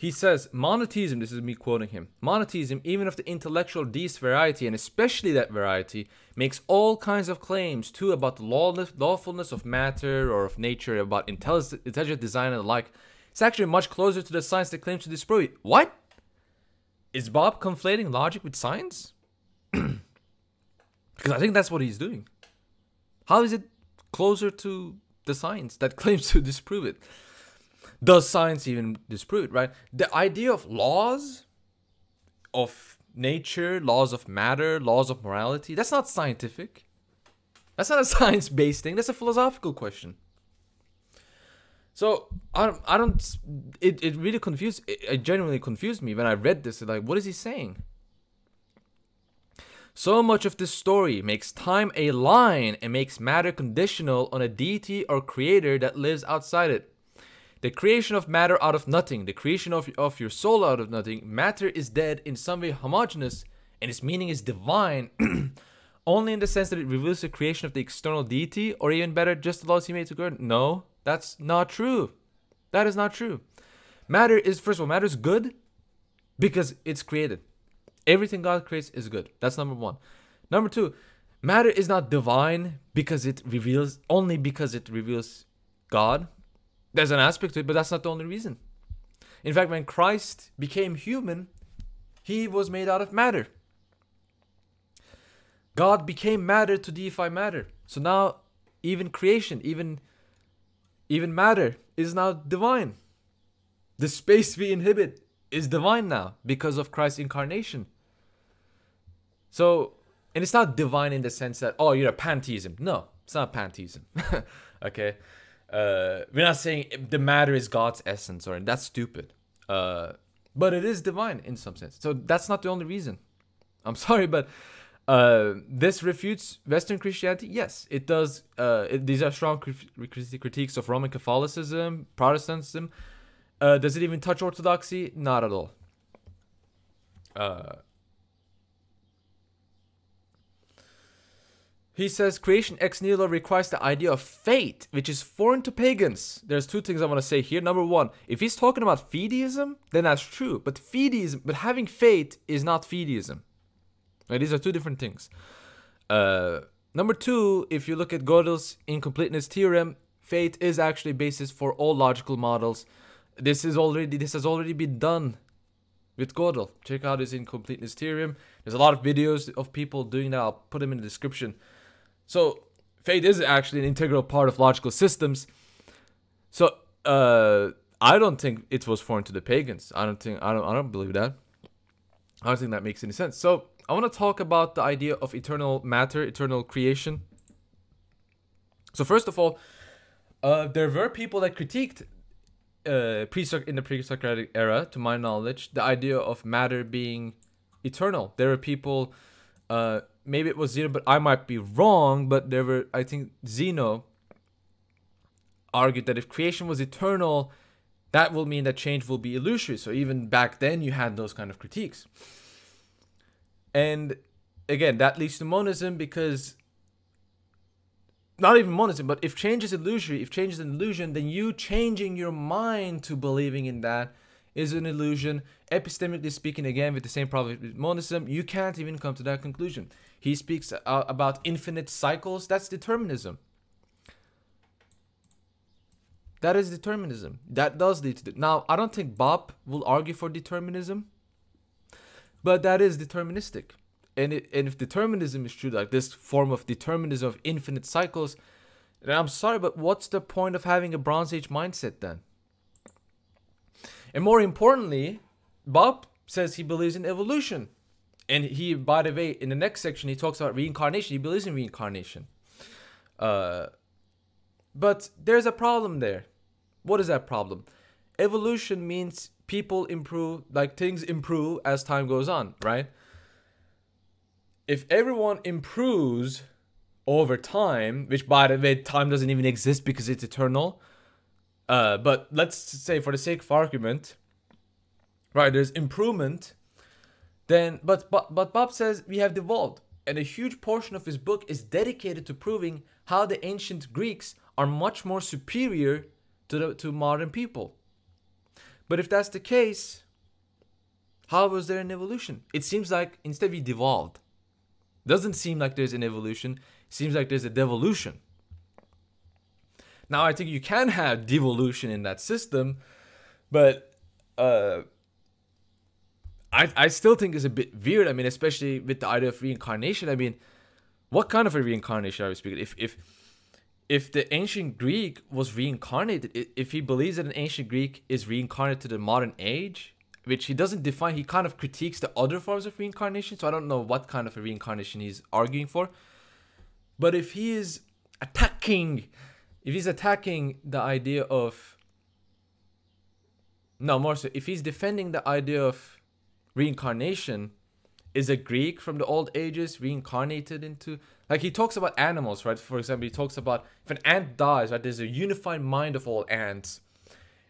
He says, monotheism, this is me quoting him, monotheism, even of the intellectual deist variety, and especially that variety, makes all kinds of claims too about the lawfulness of matter or of nature, about intelligent design and the like. It's actually much closer to the science that claims to disprove it. What? Is Bob conflating logic with science? (clears throat) because I think that's what he's doing. How is it closer to the science that (laughs) claims to disprove it? Does science even disprove it, right? The idea of laws of nature, laws of matter, laws of morality, that's not scientific. That's not a (laughs) science based thing, that's a philosophical question. So I don't, I don't it, it really confused it, it genuinely confused me when I read this. Like, what is he saying? So much of this story makes time a line and makes matter conditional on a deity or creator that lives outside it. The creation of matter out of nothing, the creation of, of your soul out of nothing, matter is dead in some way homogeneous, and its meaning is divine, (clears throat) only in the sense that it reveals the creation of the external deity, or even better, just the laws he made to God. No, that's not true. That is not true. Matter is, first of all, matter is good because it's created. Everything God creates is good. That's number one. Number two, matter is not divine because it reveals, only because it reveals God. There's an aspect to it, but that's not the only reason. In fact, when Christ became human, he was made out of matter. God became matter to deify matter. So now even creation, even even matter is now divine. The space we inhibit is divine now because of Christ's incarnation. So, and it's not divine in the sense that oh, you're a pantheism. No, it's not pantheism. (laughs) okay? Uh, we're not saying the matter is God's essence, or that's stupid. Uh, but it is divine in some sense. So that's not the only reason. I'm (laughs) sorry, but uh, this refutes Western Christianity. Yes, it does. Uh, it, these are strong critiques of Roman Catholicism, Protestantism. Uh, does it even touch Orthodoxy? Not at all. He says creation ex nihilo requires the idea of fate, which is foreign to pagans. There's two things I want to say here. Number one, if he's talking about fideism, then that's true. But fideism, but having fate is not fideism. Right? These are two different things. Uh, number two, if you look at Gödel's incompleteness theorem, fate is actually basis for all logical models. This is already this has already been done with Gödel. Check out his incompleteness theorem. There's a lot of videos of people doing that. I'll put them in the description. So fate is actually an integral part of logical systems. So uh, I don't think it was foreign to the pagans. I don't think I don't I don't believe that. I don't think that makes any sense. So I want to talk about the idea of eternal matter, eternal creation. So first of all, uh, there were people that critiqued uh, pre in the pre-Socratic era, to my knowledge, the idea of matter being eternal. There are people uh, maybe it was Zeno, but I might be wrong. But there were, I think, Zeno argued that if creation was eternal, that will mean that change will be illusory. So even back then, you had those kind of critiques. And again, that leads to monism because not even monism, but if change is illusory, if change is an illusion, then you changing your mind to believing in that is an illusion. Epistemically speaking, again, with the same problem with monism, you can't even come to that conclusion. He speaks uh, about infinite cycles. That's determinism. That is determinism. That does lead to. now, I don't think Bob will argue for determinism, but that is deterministic. And, it, and if determinism is true, like this form of determinism of infinite cycles, then I'm sorry, but what's the point of having a Bronze Age mindset then? And more importantly, Bob says he believes in evolution. And he, by the way, in the next section, he talks about reincarnation. He believes in reincarnation. Uh, but there's a problem there. What is that problem? Evolution means people improve, like things improve as time goes on, right? If everyone improves over time, which by the way, time doesn't even exist because it's eternal. Uh, but let's say, for the sake of argument, right, there's improvement then, but, but, but Bob says we have devolved, and a huge portion of his book is dedicated to proving how the ancient Greeks are much more superior to, the, to modern people. But if that's the case, how was there an evolution? It seems like instead we devolved. Doesn't seem like there's an evolution. Seems like there's a devolution. Now I think you can have devolution in that system, but uh, I, I still think is a bit weird. I mean, especially with the idea of reincarnation. I mean, what kind of a reincarnation are we speaking? If if if the ancient Greek was reincarnated, if he believes that an ancient Greek is reincarnated to the modern age, which he doesn't define, he kind of critiques the other forms of reincarnation. So I don't know what kind of a reincarnation he's arguing for. But if he is attacking, if he's attacking the idea of no more so, if he's defending the idea of reincarnation is a Greek from the old ages reincarnated into like he talks about animals, right? For example, he talks about if an ant dies, right? There's a unified mind of all ants.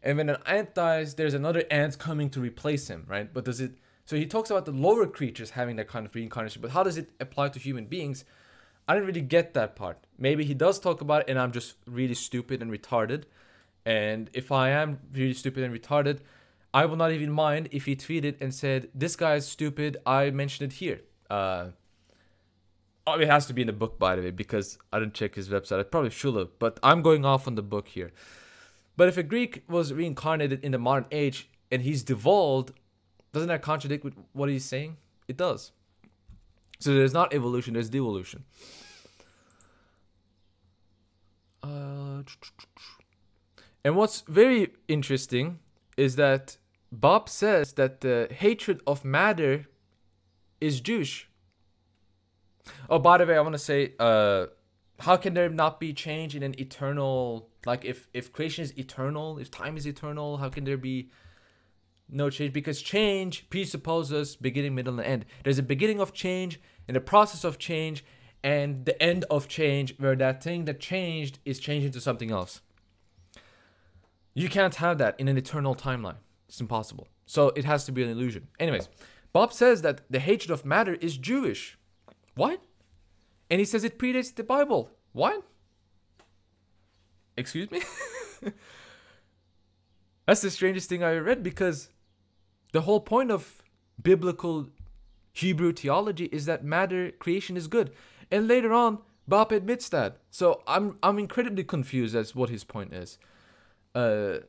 And when an ant dies, there's another ant coming to replace him, right? But does it so he talks about the lower creatures having that kind of reincarnation, but how does it apply to human beings? I didn't really get that part. Maybe he does talk about it and I'm just really stupid and retarded. And if I am really stupid and retarded, I will not even mind if he tweeted and said, This guy is stupid. I mentioned it here. Uh, it has to be in the book, by the way, because I didn't check his website. I probably should have, but I'm going off on the book here. But if a Greek was reincarnated in the modern age and he's devolved, doesn't that contradict with what he's saying? It does. So there's not evolution, there's devolution. Uh, and what's very interesting is that Bob says that the hatred of matter is Jewish. Oh, by the way, I want to say, uh, how can there not be change in an eternal? Like, if if creation is eternal, if time is eternal, how can there be no change because change presupposes beginning, middle, and end. There's a beginning of change and a process of change and the end of change where that thing that changed is changed into something else. You can't have that in an eternal timeline. It's impossible. So it has to be an illusion. Anyways, Bob says that the hatred of matter is Jewish. What? And he says it predates the Bible. What? Excuse me? (laughs) That's the strangest thing I read because the whole point of biblical Hebrew theology is that matter creation is good. And later on, Bob admits that. So I'm I'm incredibly confused as what his point is. Uh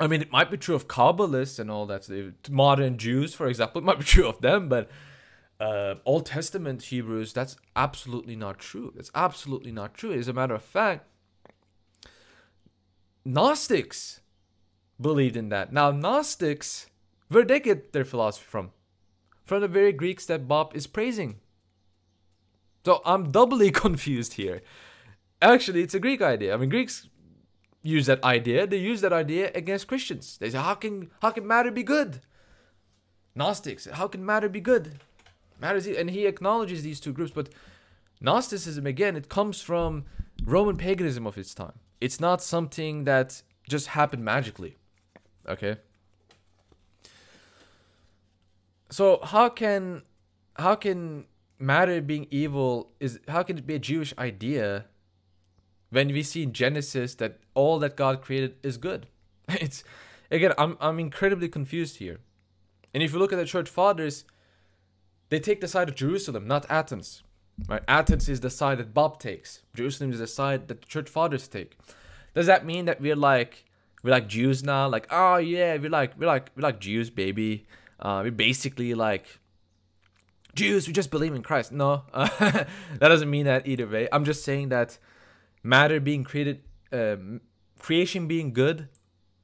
I mean, it might be true of Kabbalists and all that. Modern Jews, for example, (laughs) it might be true of them, but uh, Old Testament Hebrews, that's absolutely not true. That's absolutely not true. As a matter of fact, Gnostics believed in that. Now, Gnostics, where did they get their philosophy from? From the very Greeks that Bob is praising. So I'm doubly (laughs) confused here. Actually, it's a Greek idea. I mean, Greeks use that idea. They use that idea against Christians. They say, "How can how can matter be good?" Gnostics, how can matter be good? Matters, and he acknowledges these two groups, but Gnosticism again, it comes from Roman paganism of its time. It's not something that just happened magically. Okay. So how can how can matter being evil is how can it be a Jewish idea when we see in Genesis that all that God created is good? (laughs) It's again I'm I'm incredibly confused here. And if you look at the church fathers, they take the side of Jerusalem, not Athens. Right? Athens is the side that Bob takes. Jerusalem is the side that the church fathers take. Does that mean that we're like we're like Jews now? Like, oh yeah, we're like we're like we're like Jews, baby. Uh, we're basically like Jews. We just believe in Christ. No, uh, (laughs) that doesn't mean that either way. I'm just saying that matter being created, um, creation being good,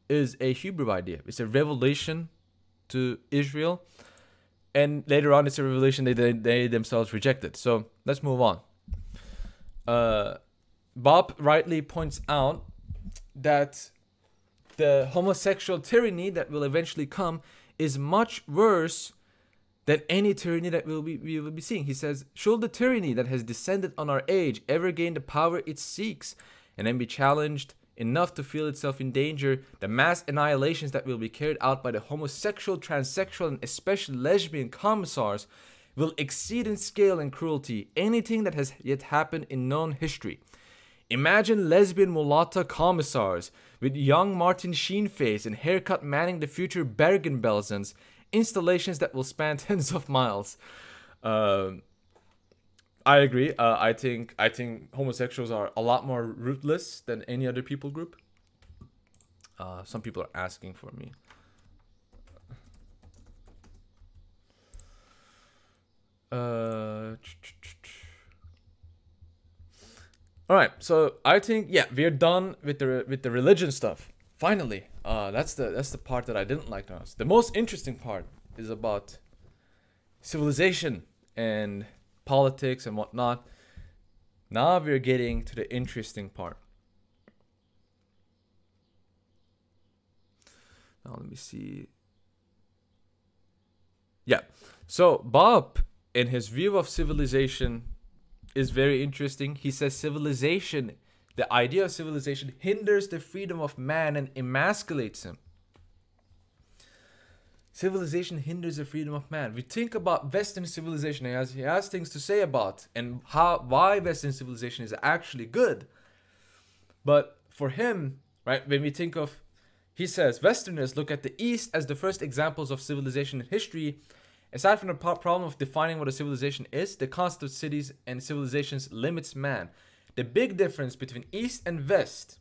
is a Hebrew idea. It's a revelation to Israel, and later on, it's a revelation they they, they themselves rejected. So let's move on. Uh, Bob rightly points out that the homosexual tyranny that will eventually come is much worse than any tyranny that we'll be, we will be seeing. He says, Should the tyranny that has descended on our age ever gain the power it seeks and then be challenged enough to feel itself in danger, the mass annihilations that will be carried out by the homosexual, transsexual, and especially lesbian commissars will exceed in scale and cruelty anything that has yet happened in known history. Imagine lesbian mulatta commissars with young Martin Sheen face and haircut manning the future Bergen-Belsens, installations that will span (laughs) tens of miles. Uh, I agree. Uh, I think I think homosexuals are a lot more rootless than any other people group. Uh, some people are asking for me. Uh, all right, so I think yeah, we're done with the with the religion stuff. Finally, uh, that's the that's the part that I didn't like the most. The most interesting part is about civilization and politics and whatnot. Now we're getting to the interesting part. Now let me see. Yeah, so Bob, in his view of civilization, is very interesting. He says civilization, the idea of civilization hinders the freedom of man and emasculates him. Civilization hinders the freedom of man. We think about Western civilization, he has, he has things to say about and how why Western civilization is actually good. But for him, right, when we think of he says Westerners look at the East as the first examples of civilization in history Aside from the problem of defining what a civilization is, the concept of cities and civilizations limits man. The big difference between East and West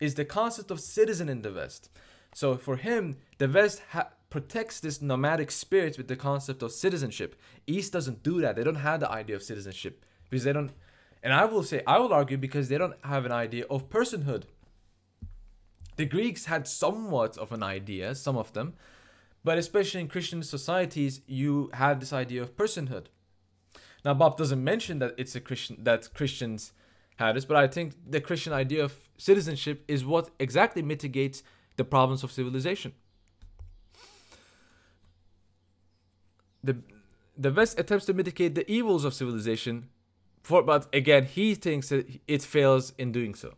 is the concept of citizen in the West. So for him, the West protects this nomadic spirit with the concept of citizenship. East doesn't do that. They don't have the idea of citizenship because they don't. And I will say, I will argue because they don't have an idea of personhood. The Greeks had somewhat of an idea, some of them, but especially in Christian societies, you have this idea of personhood. Now, Bob doesn't mention that it's a Christian that Christians have this, but I think the Christian idea of citizenship is what exactly mitigates the problems of civilization. the the West attempts to mitigate the evils of civilization, for but again he thinks that it fails in doing so.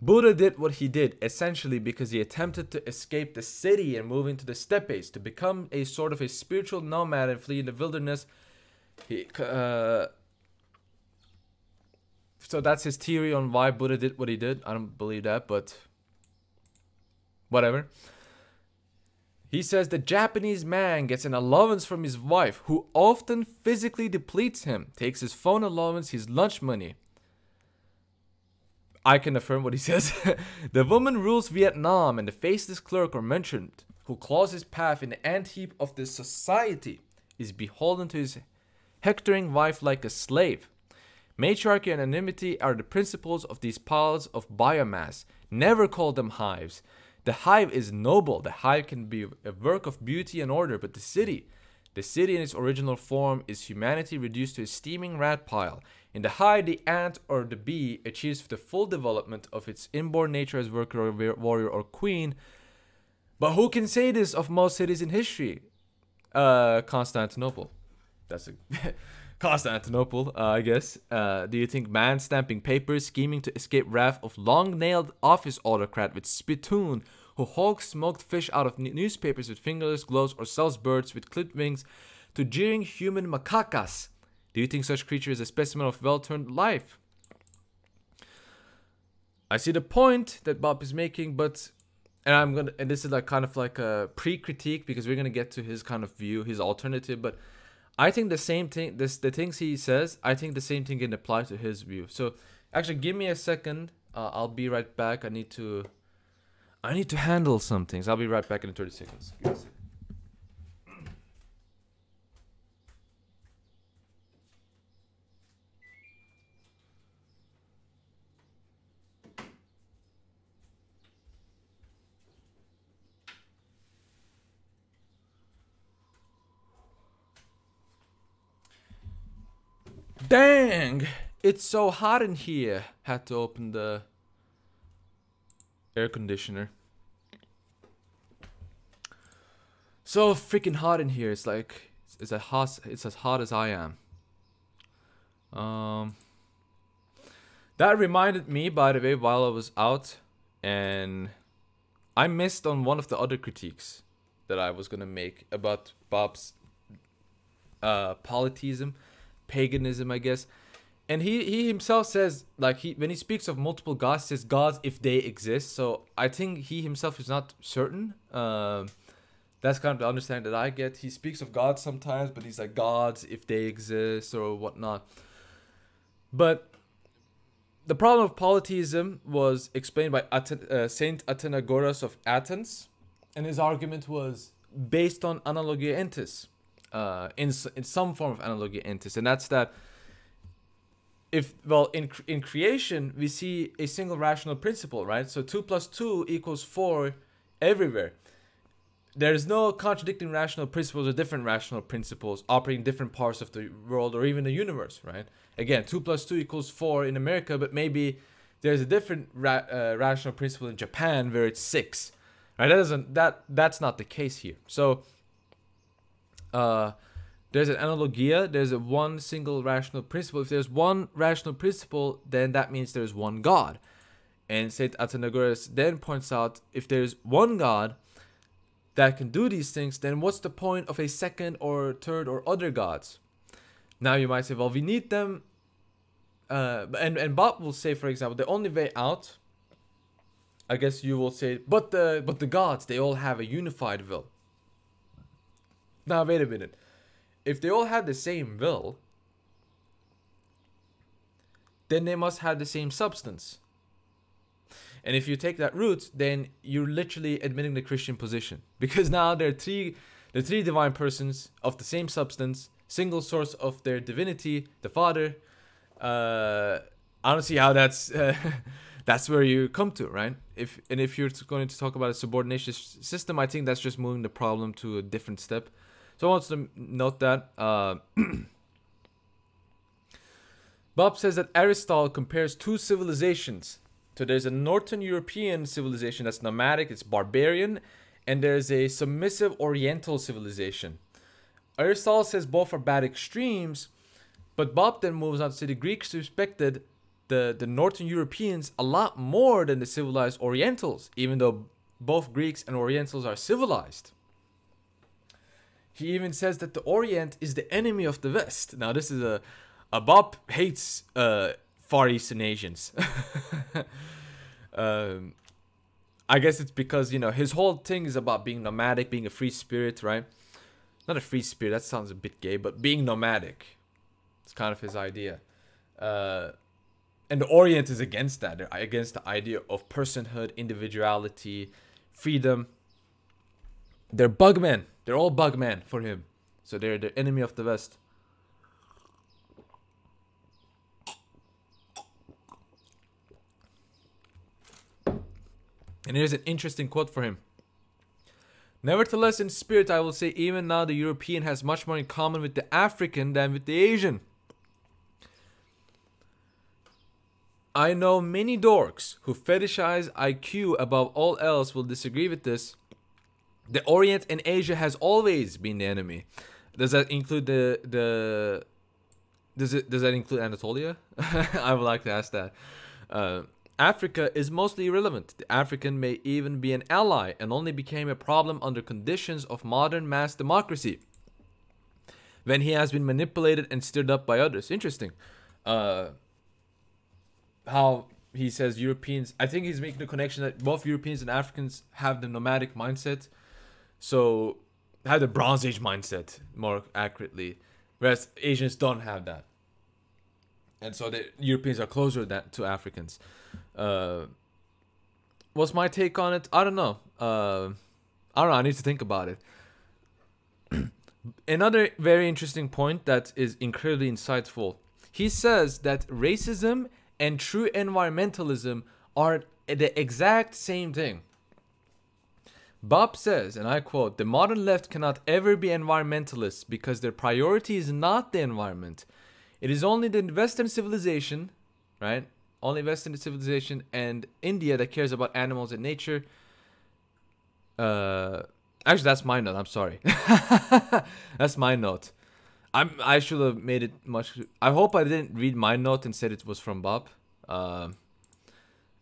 Buddha did what he did essentially because he attempted to escape the city and move into the steppes to become a sort of a spiritual nomad and flee in the wilderness. He, uh, so that's his theory on why Buddha did what he did. I don't believe that, but whatever. He says the Japanese man gets an allowance from his wife, who often physically depletes him, takes his phone allowance, his lunch money. I can affirm what he (laughs) says. the woman rules Vietnam, and the faceless clerk or merchant who claws his path in the ant heap of this society is beholden to his hectoring wife like a slave. Matriarchy and anonymity are the principles of these piles of biomass. Never call them hives. The hive is noble. The hive can be a work of beauty and order, but the city, the city in its original form, is humanity reduced to a steaming rat pile. In the hive, the ant or the bee achieves the full development of its inborn nature as worker or warrior or queen. But who can say this of most cities in history? Uh, Constantinople. That's a (laughs) Constantinople, uh, I guess. Uh, do you think man stamping papers, scheming to escape wrath of long-nailed office autocrat with spittoon, who hawks smoked fish out of newspapers with fingerless gloves or sells birds with clipped wings, to jeering human macacas? Do you think such creature is a specimen of well-turned life? I see the point that Bob is making, but and I'm gonna and this is like kind of like a pre-critique because we're gonna get to his kind of view, his alternative, but I think the same thing. This the things he says. I think the same thing can apply to his view. So actually, give me a second. Uh, I'll be right back. I need to. I need to handle some things. I'll be right back in 30 seconds. Dang! It's so hot in here. Had to open the air conditioner. So freaking hot in here. It's like it's as hot it's as hot as I am. Um that reminded me by the way while I was out and I missed on one of the other critiques that I was gonna make about Bob's uh polytheism paganism, I guess. And he, he himself says like he when he speaks of multiple gods, says gods if they exist. So I think he himself is not certain. Um, that's kind of the understanding that I get. He speaks of gods sometimes, but he's like gods if they exist or whatnot. But the problem of polytheism was explained by uh, Saint Athenagoras of Athens, and his argument was based on analogia entis uh, in in some form of analogia entis, and that's that. If well in in creation we see a single rational principle, right? So two plus two equals four everywhere. There's no contradicting rational principles or different rational principles operating different parts of the world or even the universe, right? Again, two plus two equals four in America, but maybe there's a different ra- uh, rational principle in Japan where it's six, right? That doesn't that that's not the case here. So uh, there's an analogia, there's a one single rational principle. If there's one rational principle, then that means there's one God. And Saint Athenagoras then points out if there's one God that can do these things, then what's the point of a second or third or other gods? Now you might say, well, we need them. Uh, and and Bob will say, for example, the only way out. I guess you will say, but the but the gods they all have a unified will. (laughs) Now, wait a minute. If they all had the same will, then they must have the same substance. And if you take that route, then you're literally admitting the Christian position. (laughs) Because now there are three the three divine persons of the same substance, single source of their divinity, the Father. Uh, I don't see how that's uh, (laughs) that's where you come to, right? If and if you're going to talk about a subordination system, I think that's just moving the problem to a different step. So I want to note that. Uh, (clears throat) Bob says that Aristotle compares two civilizations. So there's a Northern European civilization that's nomadic, it's barbarian, and there's a submissive Oriental civilization. Aristotle says both are bad extremes, but Bob then moves on to say the Greeks respected the, the Northern Europeans a lot more than the civilized Orientals, even though both Greeks and Orientals are civilized. He even says that the Orient is the enemy of the West. Now, this is a, a Bob hates uh, Far Eastern Asians. (laughs) um, I guess it's because you know his whole thing is about being nomadic, being a free spirit, right? Not a free spirit. That sounds a bit gay, but being nomadic. It's kind of his idea. Uh, and the Orient is against that. They're against the idea of personhood, individuality, freedom. They're bugmen. They're all bugmen for him. So they're the enemy of the West. And here's an interesting quote for him. Nevertheless, in spirit, I will say even now the European has much more in common with the African than with the Asian. I know many dorks who fetishize IQ above all else will disagree with this. The Orient and Asia has always been the enemy. Does that include the the? Does it does that include Anatolia? (laughs) I would like to ask that. Uh, Africa is mostly irrelevant. The African may even be an ally and only became a problem under conditions of modern mass democracy. When he has been manipulated and stirred up by others. Interesting. Uh, how he says Europeans. I think he's making the connection that both Europeans and Africans have the nomadic mindset, so have the Bronze Age mindset more accurately, whereas Asians don't have that, and so the Europeans are closer that to Africans. Uh, what's my take on it? I don't know. Uh, I don't know. I need to think about it. (clears throat) Another very interesting point that is incredibly insightful. He says that racism and true environmentalism are the exact same thing. Bob says, and I quote, the modern left cannot ever be environmentalists because their priority is not the environment. It is only the Western civilization, right? Only Western civilization and India that cares about animals and nature. Uh, actually, that's my note. I'm sorry. (laughs) that's my note. I'm I should have made it much. I hope I didn't read my note and said it was from Bob. Uh,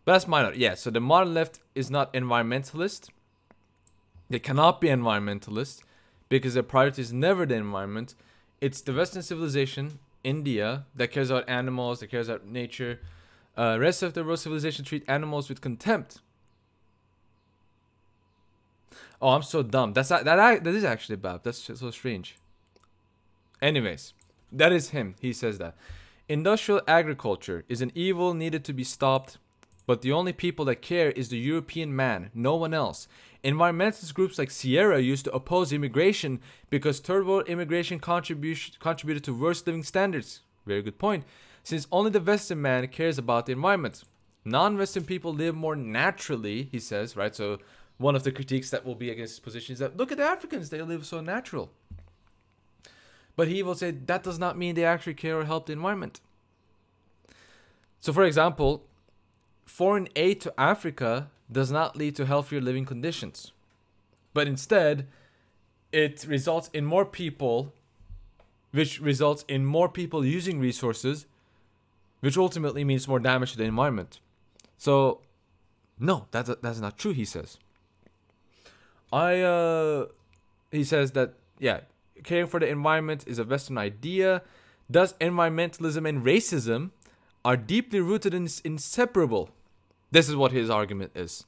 but that's my note. Yeah. So the modern left is not environmentalist. They cannot be environmentalists because their priority is never the environment. It's the Western civilization, India, that cares about animals, that cares about nature. Uh, rest of the world civilization treat animals with contempt. Oh, I'm so dumb. That's that. That, that is actually bad. That's so strange. Anyways, that is him. He says that. Industrial agriculture is an evil needed to be stopped, but the only people that care is the European man, no one else. Environmentalist groups like Sierra used to oppose immigration because third world immigration contributed to worse living standards. Very good point. Since only the Western man cares about the environment. Non Western people live more naturally, he says, right? So, one of the critiques that will be against his position is that look at the Africans, they live so natural. But he will say that does not mean they actually care or help the environment. So, for example, foreign aid to Africa does not lead to healthier living conditions, but instead, it results in more people, which results in more people using resources, which ultimately means more damage to the environment. So, no, that's that's not true. He says. I uh, he says that yeah, caring for the environment is a Western idea. Thus, environmentalism and racism are deeply rooted and inseparable. This is what his argument is.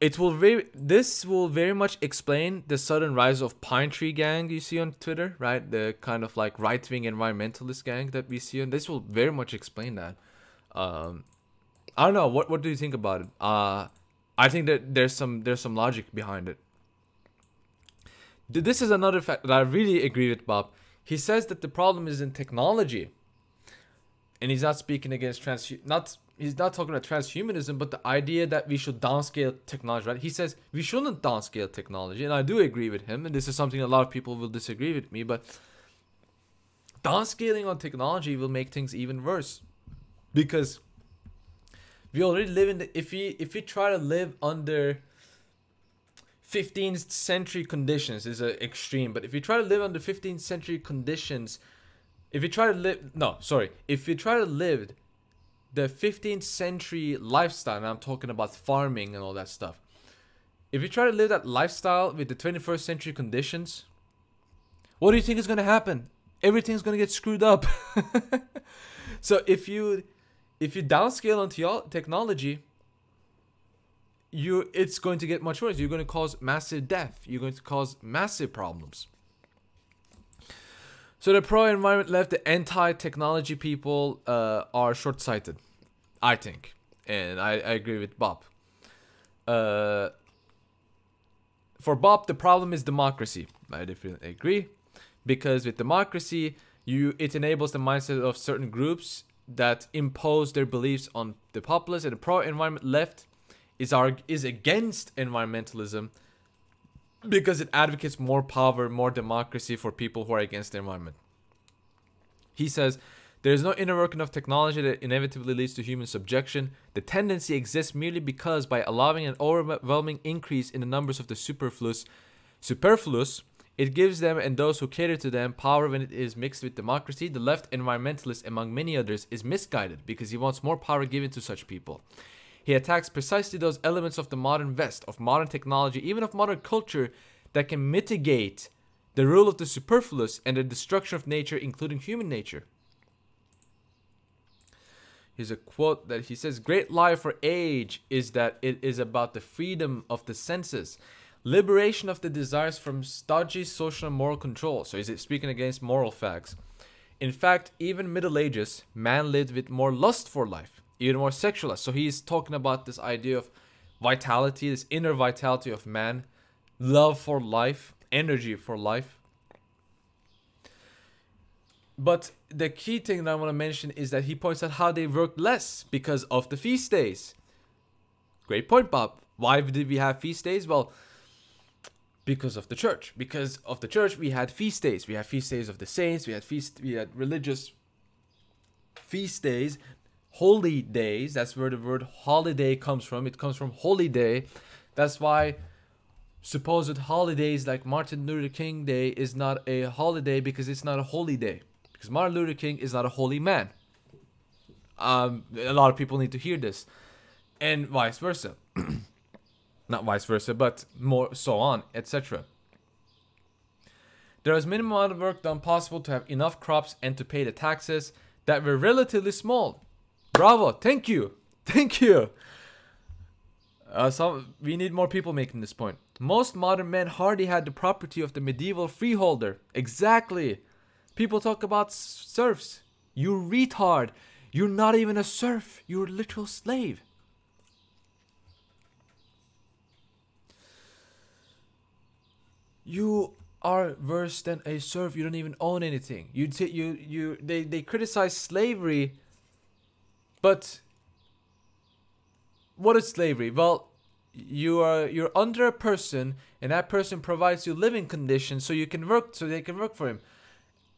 It will very this will very much explain the sudden rise of Pine Tree Gang you see on Twitter, right? The kind of like right wing environmentalist gang that we see, and this will very much explain that. Um, I don't know. What what do you think about it? Uh, I think that there's some there's some logic behind it. This is another fact that I really agree with Bob. He says that the problem is in technology. And he's not speaking against trans not he's not talking about transhumanism, but the idea that we should downscale technology, right? He says we shouldn't downscale technology, and I do agree with him, and this is something a lot of people will disagree with me, but downscaling on technology will make things even worse. Because we already live in the if we if we try to live under 15th century conditions is extreme, but if you try to live under 15th century conditions, if you try to live, no, sorry, if you try to live the 15th century lifestyle, and I'm talking about farming and all that stuff, if you try to live that lifestyle with the 21st century conditions, what do you think is going to happen? Everything's going to get screwed up. (laughs) so if you if you downscale on technology, you it's going to get much worse. You're going to cause massive death. You're going to cause massive problems. So the pro-environment left, the anti-technology people uh, are short-sighted, I think, and I, I agree with Bob. Uh, for Bob, the problem is democracy. I definitely agree, because with democracy, you it enables the mindset of certain groups that impose their beliefs on the populace, and the pro-environment left is our is against environmentalism because it advocates more power, more democracy for people who are against the environment. He says there is no inner working of technology that inevitably leads to human subjection. The tendency exists merely because by allowing an overwhelming increase in the numbers of the superfluous, superfluous, it gives them and those who cater to them power when it is mixed with democracy. The left environmentalist, among many others, is misguided because he wants more power given to such people. He attacks precisely those elements of the modern West, of modern technology, even of modern culture that can mitigate the rule of the superfluous and the destruction of nature, including human nature. Here's a quote that he says Great lie for age is that it is about the freedom of the senses, liberation of the desires from stodgy social and moral control. So is it speaking against moral facts. In fact, even Middle Ages, man lived with more lust for life even more sexualized. So he's talking about this idea of vitality, this inner vitality of man, love for life, energy for life. But the key thing that I want to mention is that he points out how they work less because of the feast days. Great point, Bob. Why did we have feast days? Well, because of the church. Because of the church, we had feast days. We had feast days of the saints. We had feast. We had religious feast days holy days. That's where the word holiday comes from. It comes from holy day. That's why supposed holidays like Martin Luther King Day is not a holiday because it's not a holy day. Because Martin Luther King is not a holy man. Um, a lot of people need to hear this, and vice versa. (clears throat) not vice versa, but more so on, etc. There is minimum amount of work done possible to have enough crops and to pay the taxes that were relatively small Bravo. Thank you. Thank you. Uh, some, we need more people making this point. Most modern men hardly had the property of the medieval freeholder. Exactly. People talk about serfs. You retard. You're not even a serf. You're a literal slave. You are worse than a serf. You don't even own anything. You you you they they criticize slavery but what is slavery? Well, you are you're under a person and that person provides you living conditions so you can work so they can work for him.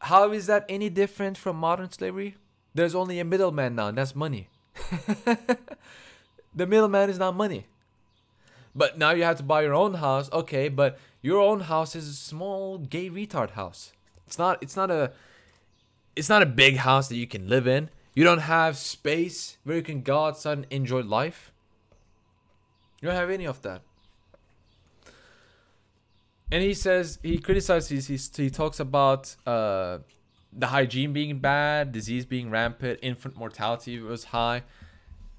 How is that any different from modern slavery? There's only a middleman now, and that's money. (laughs) the middleman is not money. But now you have to buy your own house. Okay, but your own house is a small gay retard house. It's not it's not a it's not a big house that you can live in. You don't have space where you can go outside and enjoy life. You don't have any of that. And he says he criticizes. He, he talks about uh, the hygiene being bad, disease being rampant, infant mortality was high.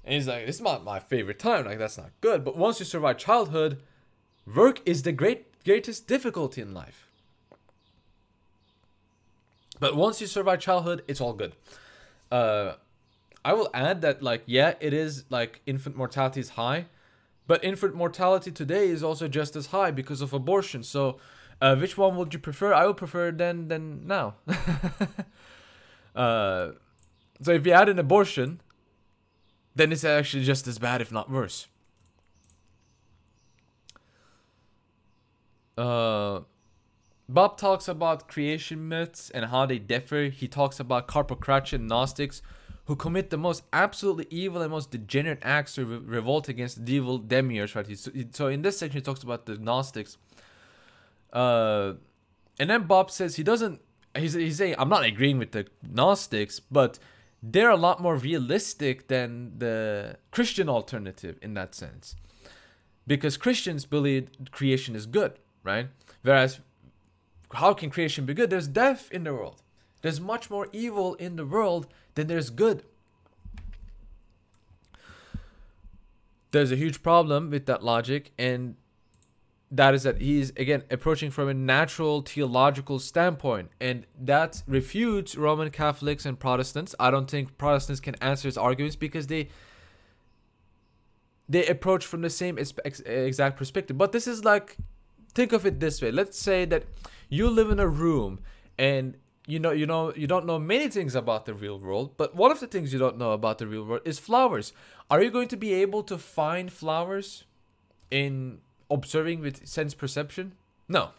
And he's like, "This is not my favorite time. Like that's not good." But once you survive childhood, work is the great greatest difficulty in life. But once you survive childhood, it's all good uh, I will add that like yeah, it is like infant mortality is high, but infant mortality today is also just as high because of abortion. So, uh, which one would you prefer? I would prefer then than now. (laughs) uh, so if you add an abortion, then it's actually just as bad, if not worse. Uh, Bob talks about creation myths and how they differ. He talks about Carpocratian Gnostics who commit the most absolutely evil and most degenerate acts to re- revolt against the evil demiurge, right? He's, so in this section, he talks about the Gnostics. Uh, and then Bob says he doesn't. He's, he's saying I'm not agreeing with the Gnostics, but they're a lot more realistic than the Christian alternative in that sense, because Christians believe creation is good, right? Whereas, how can creation be good? There's death in the world. There's much more evil in the world than there's good. There's a huge problem with that logic, and that is that he's again approaching from a natural theological standpoint, and that refutes Roman Catholics and Protestants. I don't think Protestants can answer his arguments because they they approach from the same exact perspective. But this is like, think of it this way: let's say that you live in a room and you know you know you don't know many things about the real world but one of the things you don't know about the real world is flowers. Are you going to be able to find flowers in observing with sense perception? No.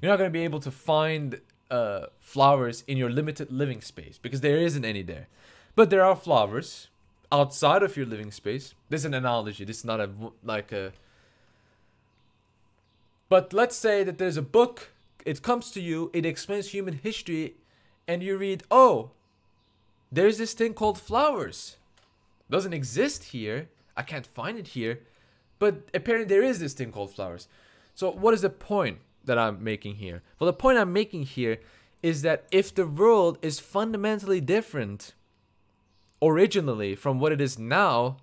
You're not going to be able to find uh, flowers in your limited living space because there isn't any there. But there are flowers outside of your living space. This is an analogy. This is not a like a but let's say that there's a book it comes to you, it explains human history, and you read, oh, there's this thing called flowers. Doesn't exist here. I can't find it here. But apparently there is this thing called flowers. So what is the point that I'm making here? Well, the point I'm making here is that if the world is fundamentally different originally from what it is now,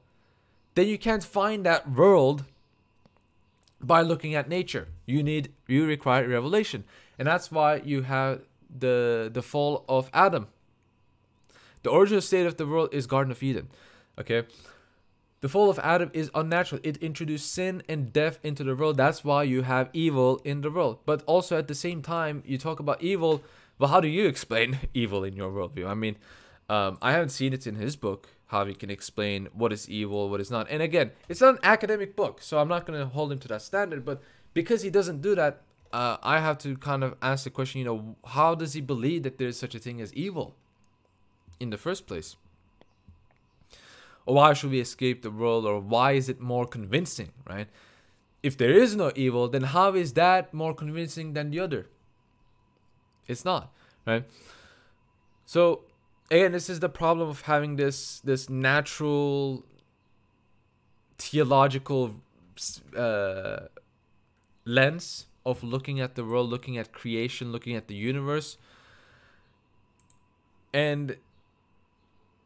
then you can't find that world by looking at nature. You need you require revelation. And that's why you have the the fall of Adam. The original state of the world is Garden of Eden. Okay? The fall of Adam is unnatural. It introduced sin and death into the world. That's why you have evil in the world. But also at the same time, you talk about evil. Well, how do you explain (laughs) evil in your worldview? I mean, um, I haven't seen it in his book how he can explain what is evil, what is not. And again, it's not an academic book, so I'm not going to hold him to that standard. But because he doesn't do that, uh, I have to kind of ask the question, you know, how does he believe that there's such a thing as evil in the first place? Or why should we escape the world? Or why is it more convincing, right? If there is no evil, then how is that more convincing than the other? It's not, right? So again, this is the problem of having this this natural theological uh, lens of looking at the world, looking at creation, looking at the universe, and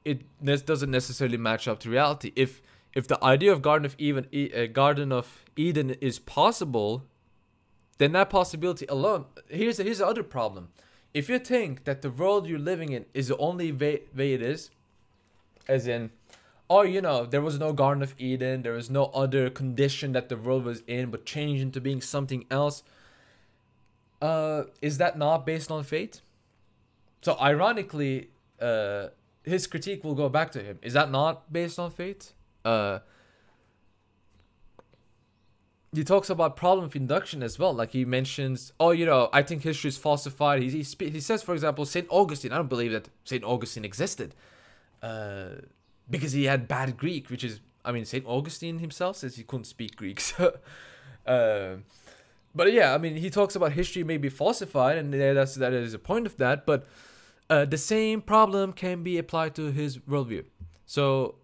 it this doesn't necessarily match up to reality. If if the idea of Garden of Eden, uh, Garden of Eden is possible, then that possibility alone. Here's here's the other problem if you think that the world you're living in is the only way, way it is, as in, oh, you know, there was no Garden of Eden, there was no other condition that the world was in, but changed into being something else, uh, is that not based on fate? So, ironically, uh, his critique will go back to him. Is that not based on fate? Uh, he talks about problem of induction as well. Like he mentions, oh, you know, I think history is falsified. He he, he says, for example, Saint Augustine. I don't believe that Saint Augustine existed, uh, because he had bad Greek, which is, I mean, Saint Augustine himself says he couldn't speak Greek. (laughs) So, uh, but yeah, I mean, he talks about history may be falsified, and that's that is a point of that. But uh, the same problem can be applied to his worldview. So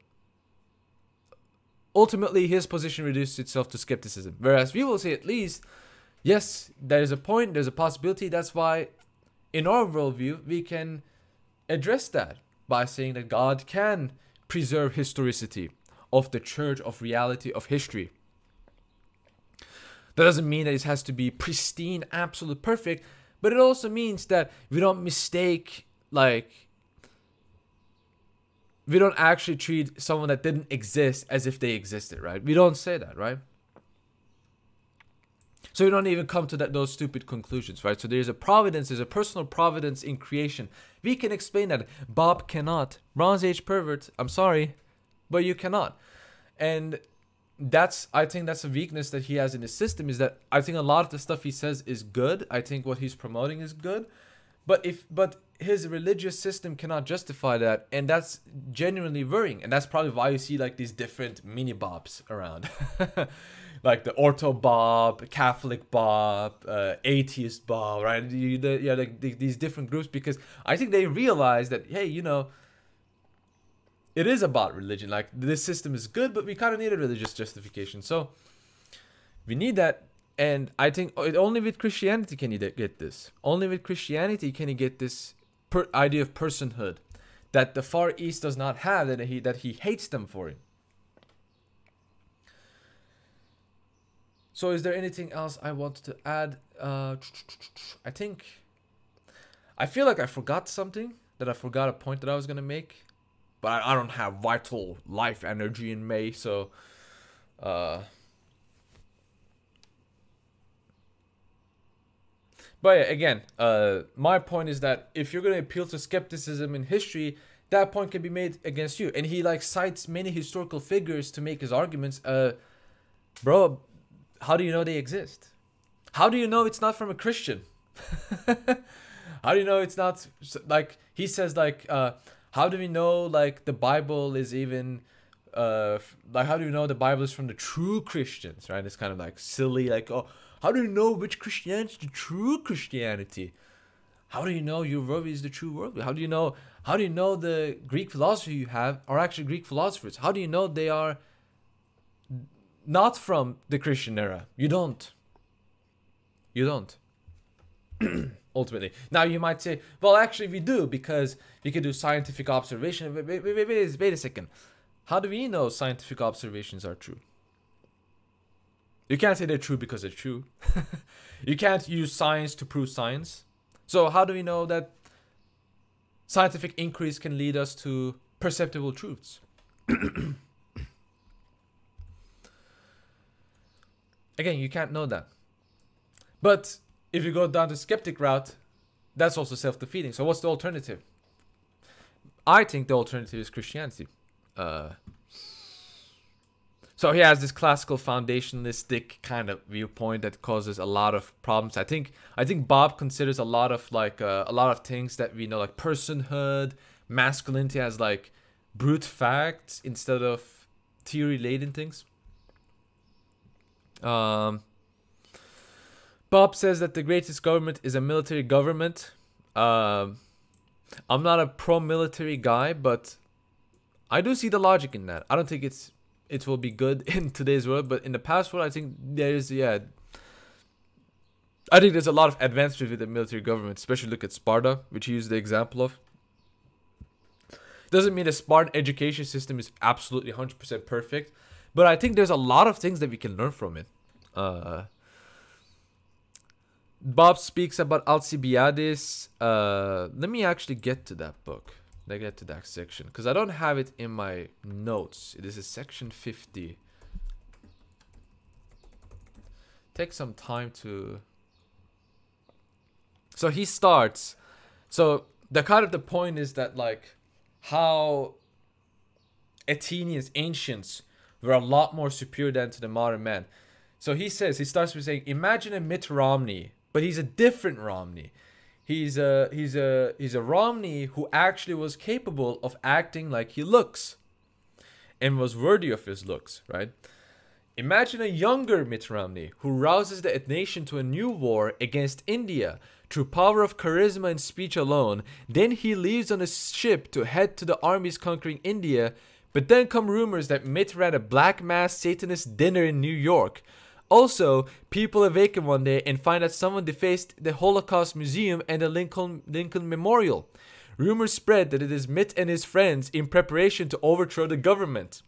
ultimately his position reduces itself to skepticism. Whereas we will say at least, yes, there is a point, there's a possibility. That's why in our worldview, we can address that by saying that God can preserve historicity of the church, of reality, of history. That doesn't mean that it has to be pristine, absolute, perfect, but it also means that we don't mistake like we don't actually treat someone that didn't exist as if they existed, right? We don't say that, right? So you don't even come to that those stupid conclusions, right? So there's a providence, there's a personal providence in creation. We can explain that. Bob cannot. Bronze Age pervert, I'm sorry, but you cannot. And that's I think that's a weakness that he has in his system is that I think a lot of the stuff he says is good. I think what he's promoting is good. But if but his religious system cannot justify that, and that's genuinely worrying. And that's probably why you see like these different mini bobs around. (laughs) like the ortho bob, Catholic bob, uh, atheist bob, right? You, the, yeah, like the, these different groups because I think they realize that hey, you know, it is about religion. Like this system is good, but we kind of need a religious justification. So we need that, and I think only with Christianity can you get this. Only with Christianity can you get this per- idea of personhood that the Far East does not have. That he that he hates them for it. So is there anything else I want to add? Uh, I think I feel like I forgot something that I forgot a point that I was gonna make, but I, I don't have vital life energy in May, so uh. But yeah, again, uh, my point is that if you're gonna appeal to skepticism in history, that point can be made against you. And he like cites many historical figures to make his arguments. Uh, bro, how do you know they exist? How do you know it's not from a Christian? (laughs) how do you know it's not like he says like uh how do we know like the Bible is even uh like how do you know the Bible is from the true Christians, right? It's kind of like silly like oh how do you know which Christianity is the true Christianity? How do you know your worldview is the true worldview? How do you know how do you know the Greek philosophy you have are actually Greek philosophers? How do you know they are not from the Christian era. You don't. You don't. (clears throat) Ultimately. Now you might say, well, actually we do because we can do scientific observation. Wait, wait, wait, wait, wait a second. How do we know scientific observations are true? You can't say they're true because they're true. (laughs) you can't use science to prove science. So how do we know that scientific increase can lead us to perceptible truths? (clears throat) Again, you can't know that. But if you go down the skeptic route, that's also self defeating. So, what's the alternative? I think the alternative is Christianity. Uh, so he has this classical foundationalistic kind of viewpoint that causes a lot of problems. I think I think Bob considers a lot of like uh, a lot of things that we know like personhood, masculinity as like brute facts instead of theory laden things. Um, Bob says that the greatest government is a military government. Um, I'm not a pro-military guy, but I do see the logic in that. I don't think it's it will be good (laughs) in today's world, but in the past world, I think there is yeah. I think there's a lot of advantages with the military government, especially look at Sparta, which he used the example of. Doesn't mean the Spartan education system is absolutely 100% perfect, but I think there's a lot of things that we can learn from it. Uh, Bob speaks about Alcibiades. Uh, let me actually get to that book. Let me get to that section because I don't have it in my notes. This is section 50. Take some time to. So he starts. So the kind of the point is that like how Athenians, ancients, were a lot more superior than to the modern man. So he says, he starts with saying, imagine a Mitt Romney, but he's a different Romney. He's a he's a he's a Romney who actually was capable of acting like he looks and was worthy of his looks, right? Imagine a younger Mitt Romney who rouses the nation to a new war against India through power of charisma and speech alone. Then he leaves on a ship to head to the armies conquering India but then come rumors that Mitt ran a black mass Satanist dinner in New York. Also, people awaken one day and find that someone defaced the Holocaust Museum and the Lincoln, Lincoln Memorial. Rumors spread that it is Mitt and his friends in preparation to overthrow the government.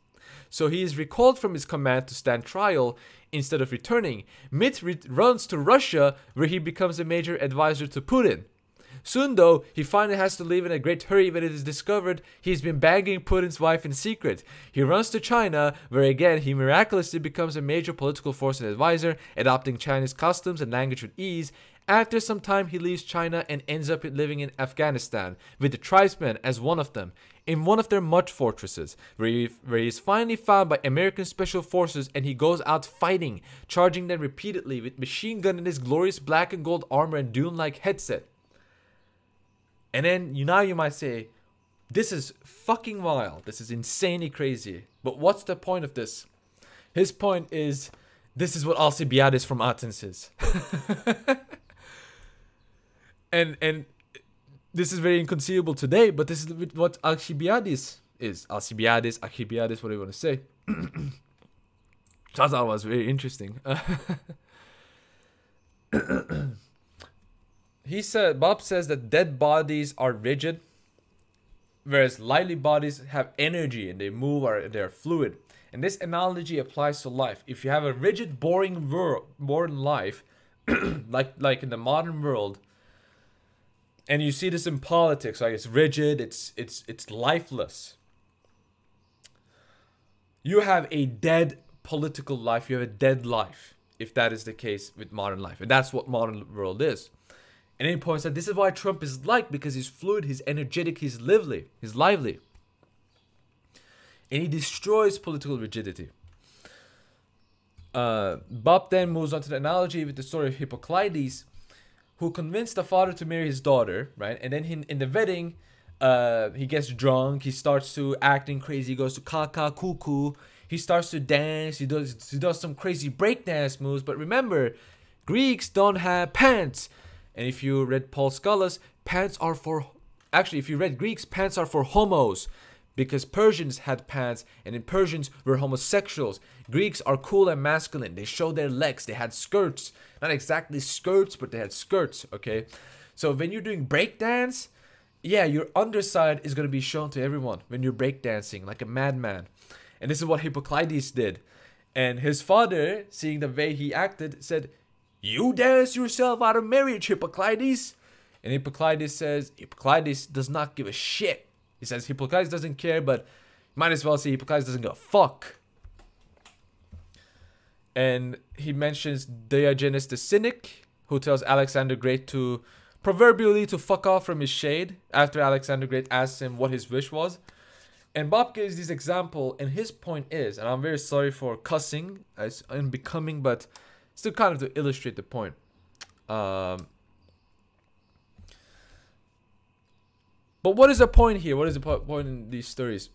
So he is recalled from his command to stand trial instead of returning. Mitt re- runs to Russia where he becomes a major advisor to Putin. Soon, though, he finally has to leave in a great hurry when it is discovered he's been banging Putin's wife in secret. He runs to China, where again he miraculously becomes a major political force and advisor, adopting Chinese customs and language with ease. After some time, he leaves China and ends up living in Afghanistan, with the tribesmen as one of them, in one of their mud fortresses, where he, where he is finally found by American Special Forces and he goes out fighting, charging them repeatedly with machine gun in his glorious black and gold armor and dune like headset. And then you now you might say, this is fucking wild. This is insanely crazy. But what's the point of this? His point is this is what Alcibiades from Athens is. (laughs) and and this is very inconceivable today, but this is what Alcibiades is. Alcibiades, Alcibiades, whatever you want to say. (clears throat) I thought was very interesting. (laughs) he said Bob says that dead bodies are rigid, whereas lively bodies have energy and they move or they're fluid. And this analogy applies to life. If you have a rigid, boring world, boring life, (clears throat) like like in the modern world, and you see this in politics, like it's rigid, it's it's it's lifeless. You have a dead political life. You have a dead life, if that is the case with modern life, and that's what modern world is. And he points out this is why Trump is liked because he's fluid, he's energetic, he's lively, he's lively, and he destroys political rigidity. Uh, Bob then moves on to the analogy with the story of Hippocrates who convinced the father to marry his daughter, right? And then he, in the wedding, uh, he gets drunk. He starts to acting crazy. He goes to kaka cuckoo. He starts to dance. He does he does some crazy breakdance moves. But remember, Greeks don't have pants. And if you read Paul Scolas, pants are for actually if you read Greeks, pants are for homos because Persians had pants and in Persians were homosexuals. Greeks are cool and masculine. They show their legs. They had skirts. Not exactly skirts, but they had skirts, okay? So when you're doing breakdance, yeah, your underside is going to be shown to everyone when you're breakdancing like a madman. And this is what Hippocrates did. And his father, seeing the way he acted, said, You dance yourself out of marriage, Hippocrates. And Hippocrates says, Hippocrates does not give a shit. He says Hippocrates doesn't care, but might as well say Hippocrates doesn't give a fuck and he mentions Diogenes the Cynic, who tells Alexander Great to proverbially to fuck off from his shade after Alexander Great asks him what his wish was. And Bob gives this example, and his point is, and I'm very sorry for cussing as unbecoming, but still kind of to illustrate the point. Um, but what is the point here? What is the point in these stories?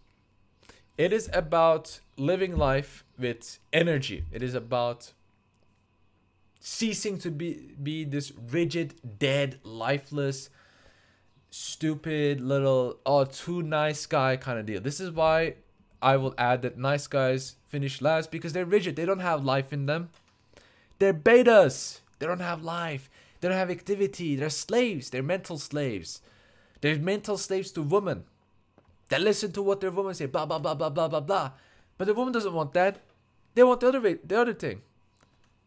It is about living life with energy. It is about ceasing to be be this rigid, dead, lifeless, stupid little oh too nice guy kind of deal. This is why I will add that nice guys finish last because they're rigid. They don't have life in them. They're betas. They don't have life. They don't have activity. They're slaves. They're mental slaves. They're mental slaves to women. They listen to what their woman say, blah blah blah blah blah blah blah. But the woman doesn't want that. They want the other way, the other thing.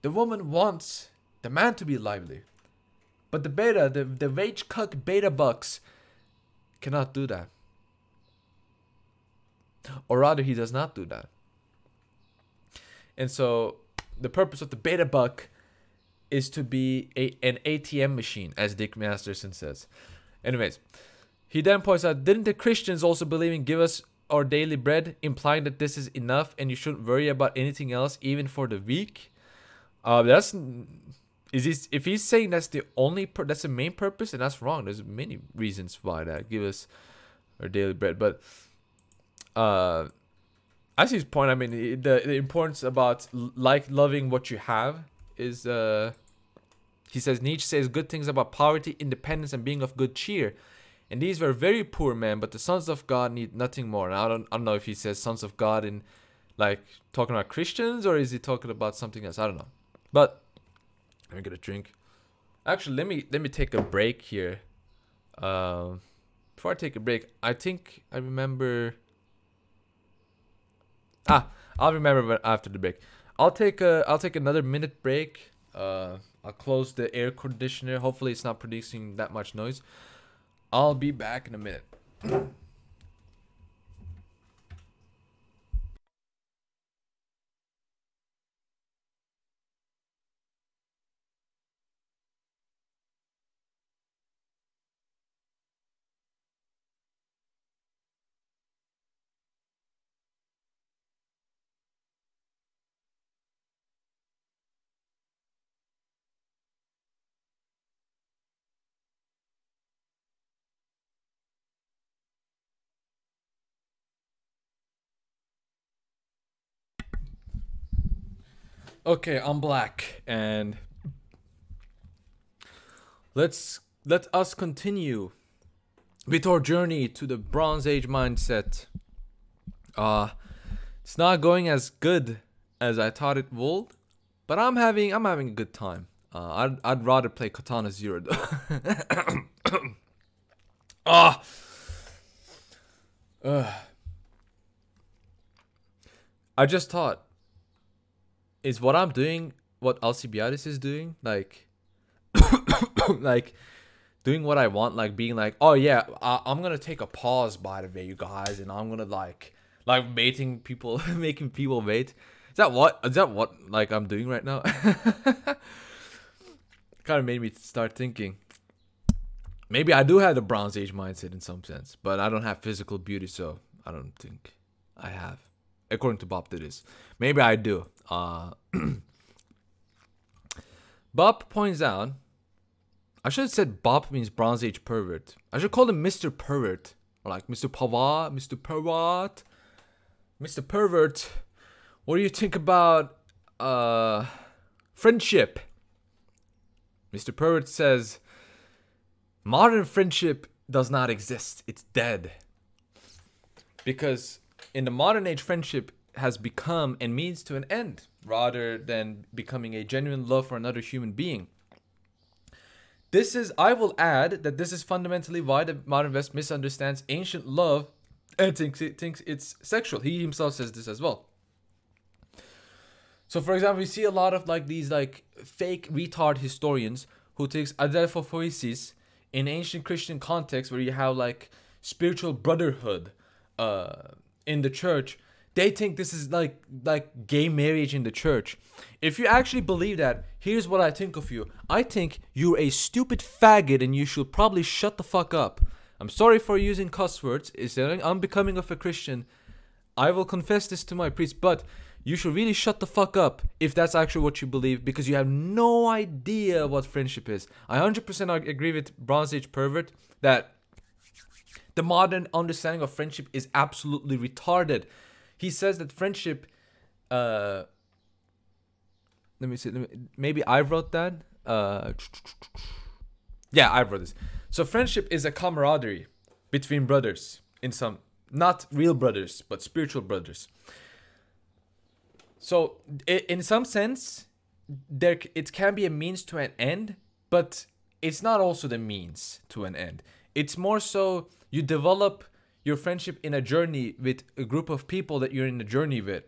The woman wants the man to be lively. But the beta, the, the rage cuck beta bucks cannot do that. Or rather, he does not do that. And so the purpose of the beta buck is to be a, an ATM machine, as Dick Masterson says. Anyways, he then points out, didn't the Christians also believe in give us our daily bread, implying that this is enough and you shouldn't worry about anything else, even for the week? Uh, that's is he, if he's saying that's the only that's the main purpose, and that's wrong. There's many reasons why that give us our daily bread, but uh, I see his point. I mean, the the importance about like loving what you have is uh, he says Nietzsche says good things about poverty, independence, and being of good cheer. And these were very poor men, but the sons of God need nothing more. And I don't, I don't know if he says sons of God in like talking about Christians or is he talking about something else? I don't know. But let me get a drink. Actually, let me let me take a break here. Um, before I take a break, I think I remember. Ah, I'll remember after the break. I'll take a I'll take another minute break. Uh, I'll close the air conditioner. Hopefully, it's not producing that much noise. I'll be back in a minute. Okay, I'm black and let's let us continue with our journey to the Bronze Age mindset. Uh it's not going as good as I thought it would, but I'm having I'm having a good time. Uh, I'd I'd rather play Katana Zero though. (coughs) Ah. Ugh. I just thought, is what I'm doing what Alcibiades is doing? Like, (coughs) like doing what I want, like being like, oh yeah, I- I'm gonna take a pause by the way, you guys, and I'm gonna like, like baiting people, (laughs) making people wait. Is that what? Is that what like I'm doing right now? (laughs) kind of made me start thinking. Maybe I do have the Bronze Age mindset in some sense, but I don't have physical beauty, so I don't think I have. According to Bob, that is. Maybe I do. Uh, (clears throat) Bob points out. I should have said Bob means Bronze Age pervert. I should call him Mr. Pervert. Like Mr. Pavard, Mr. Pervert. Mr. Pervert. What do you think about uh friendship? Mr. Pervert says modern friendship does not exist. It's dead. Because in the modern age friendship has become and means to an end rather than becoming a genuine love for another human being. This is, I will add that this is fundamentally why the modern West misunderstands ancient love and thinks, it, thinks it's sexual. He himself says this as well. So, for example, we see a lot of like these like fake retard historians who takes adelphopoiesis in ancient Christian context where you have like spiritual brotherhood uh, in the church. They think this is like like gay marriage in the church. If you actually believe that, here's what I think of you. I think you're a stupid faggot and you should probably shut the fuck up. I'm sorry for using cuss words. It's an unbecoming of a Christian. I will confess this to my priest, but you should really shut the fuck up if that's actually what you believe because you have no idea what friendship is. I 100% agree with Bronze Age Pervert that the modern understanding of friendship is absolutely retarded. He says that friendship, uh, let me see, let me, maybe I wrote that. Uh, yeah, I wrote this. So friendship is a camaraderie between brothers in some, not real brothers, but spiritual brothers. So in some sense, there it can be a means to an end, but it's not also the means to an end. It's more so you develop your friendship in a journey with a group of people that you're in a journey with.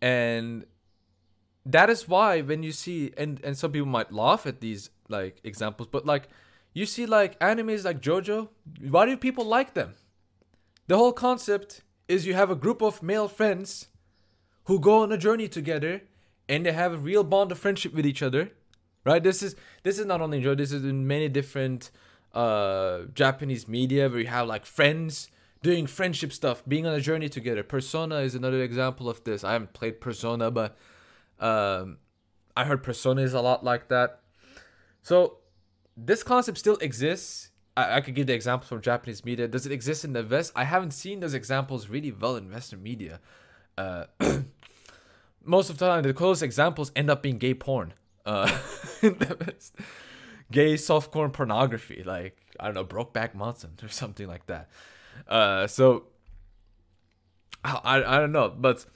And that is why when you see and and some people might laugh at these like examples, but like you see like animes like JoJo, why do people like them? The whole concept is you have a group of male friends who go on a journey together and they have a real bond of friendship with each other right this is this is not only in this is in many different uh japanese media where you have like friends doing friendship stuff being on a journey together. Persona is another example of this. I haven't played persona but um i heard persona is a lot like that. So this concept still exists. I, I could give the examples from japanese media. Does it exist in the west? I haven't seen those examples really well in western media. Uh (clears throat) most of the time the closest examples end up being gay porn. Uh, (laughs) gay softcore pornography, like I don't know, Brokeback Mountain (laughs) or something like that. Uh, so I I don't know, but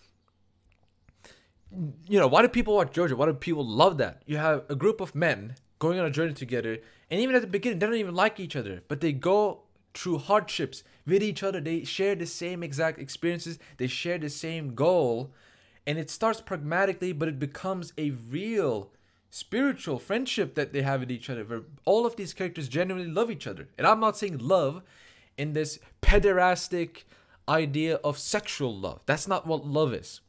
you know, why do people watch JoJo? Why do people love that? You have a group of men going on a journey together, and even at the beginning, they don't even like each other, but they go through hardships with each other. They share the same exact experiences. They share the same goal and it starts pragmatically but it becomes a real spiritual friendship that they have with each other where all of these characters genuinely love each other. And i'm not saying love in this pederastic idea of sexual love. That's not what love is.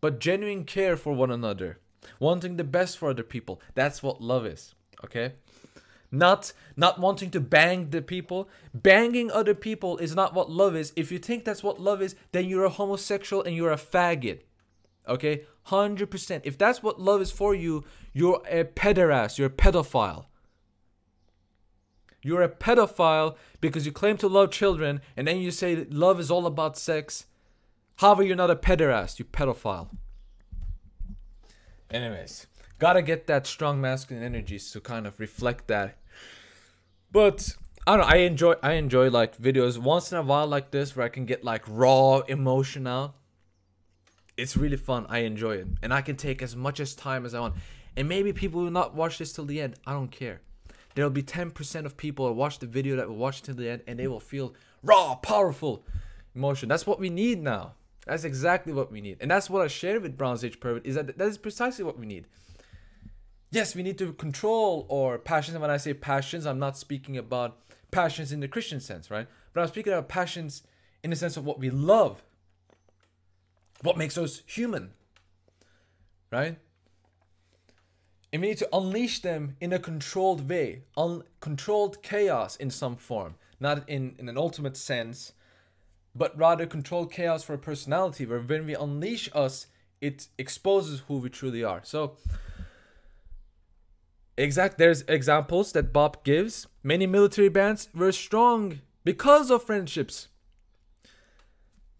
But genuine care for one another wanting the best for other people. That's what love is okay? Not not wanting to bang the people. Banging other people is not what love is. If you think that's what love is then you're a homosexual and you're a faggot Okay? 100%. If that's what love is for you, you're a pederast, you're a pedophile. You're a pedophile because you claim to love children and then you say love is all about sex. However, you're not a pederast, you pedophile. Anyways, gotta get that strong masculine energies to kind of reflect that. But I don't know. I enjoy I enjoy like videos once in a while like this where I can get like raw emotion out. It's really fun. I enjoy it, and I can take as much as time as I want. And maybe people will not watch this till the end. I don't care. There'll be 10% of people that watch the video that will watch till the end, and they will feel raw, powerful emotion. That's what we need now. That's exactly what we need. And that's what I shared with Bronze Age Pervert is that that is precisely what we need. Yes, we need to control our passions. And when I say passions, I'm not speaking about passions in the Christian sense, right? But I'm speaking about passions in the sense of what we love, what makes us human, right? And we need to unleash them in a controlled way, uncontrolled chaos in some form, not in, in an ultimate sense, but rather controlled chaos for a personality where when we unleash us, it exposes who we truly are. So, exact there's examples that Bob gives. Many military bands were strong because of friendships.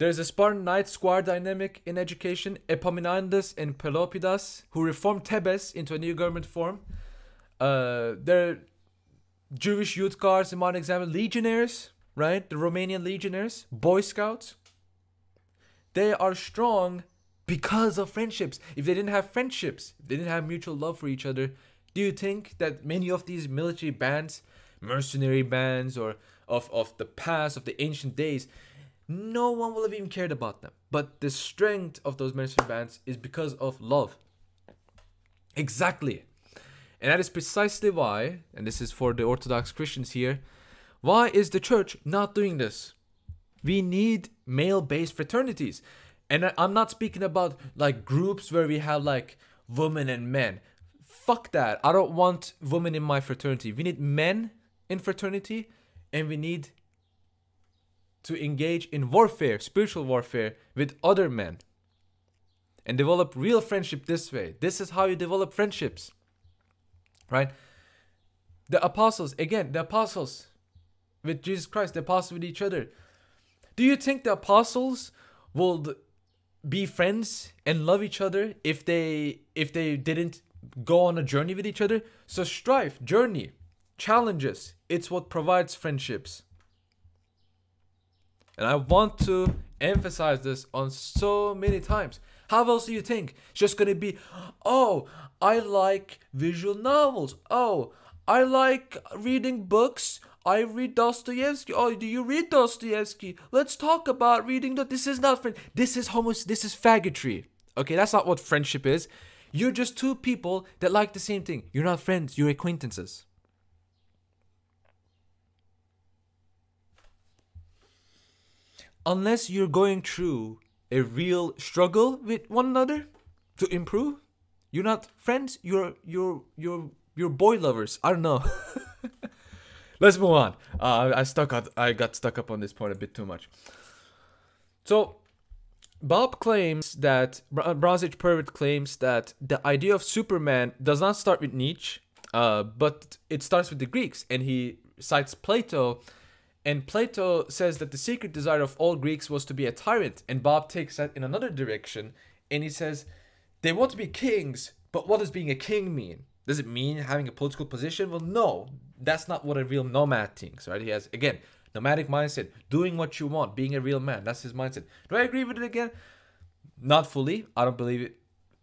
There's a Spartan knight squad dynamic in education, Epaminondas and Pelopidas, who reformed Thebes into a new government form. Uh, there are Jewish youth guards, in modern example, legionnaires, right? The Romanian legionnaires, Boy Scouts. They are strong because of friendships. If they didn't have friendships, if they didn't have mutual love for each other, do you think that many of these military bands, mercenary bands, or of, of the past, of the ancient days, no one will have even cared about them. But the strength of those mercenary bands is because of love. Exactly. And that is precisely why, and this is for the Orthodox Christians here, why is the church not doing this? We need male based fraternities. And I'm not speaking about like groups where we have like women and men. Fuck that. I don't want women in my fraternity. We need men in fraternity and we need to engage in warfare, spiritual warfare, with other men and develop real friendship this way. This is how you develop friendships, right? The apostles, again, the apostles with Jesus Christ, the apostles with each other. Do you think the apostles would be friends and love each other if they if they didn't go on a journey with each other? So strife, journey, challenges, it's what provides friendships. And I want to emphasize this on so many times. How else do you think? It's just gonna be, oh, I like visual novels. Oh, I like reading books. I read Dostoevsky. Oh, do you read Dostoevsky? Let's talk about reading that. This is not friend. This is homos. This is faggotry. Okay, that's not what friendship is. You're just two people that like the same thing. You're not friends. You're acquaintances. Unless you're going through a real struggle with one another to improve, you're not friends. You're you're you're you're boy lovers. I don't know. (laughs) Let's move on. Uh, I stuck out. I got stuck up on this point a bit too much. So, Bob claims that Bronze Age Pervert claims that the idea of Superman does not start with Nietzsche, uh, but it starts with the Greeks, and he cites Plato and Plato says that the secret desire of all Greeks was to be a tyrant, and Bob takes that in another direction, and he says they want to be kings, but what does being a king mean? Does it mean having a political position? Well, no, that's not what a real nomad thinks, right? He has again nomadic mindset, doing what you want, being a real man. That's his mindset. Do I agree with it again? Not fully. I don't believe it.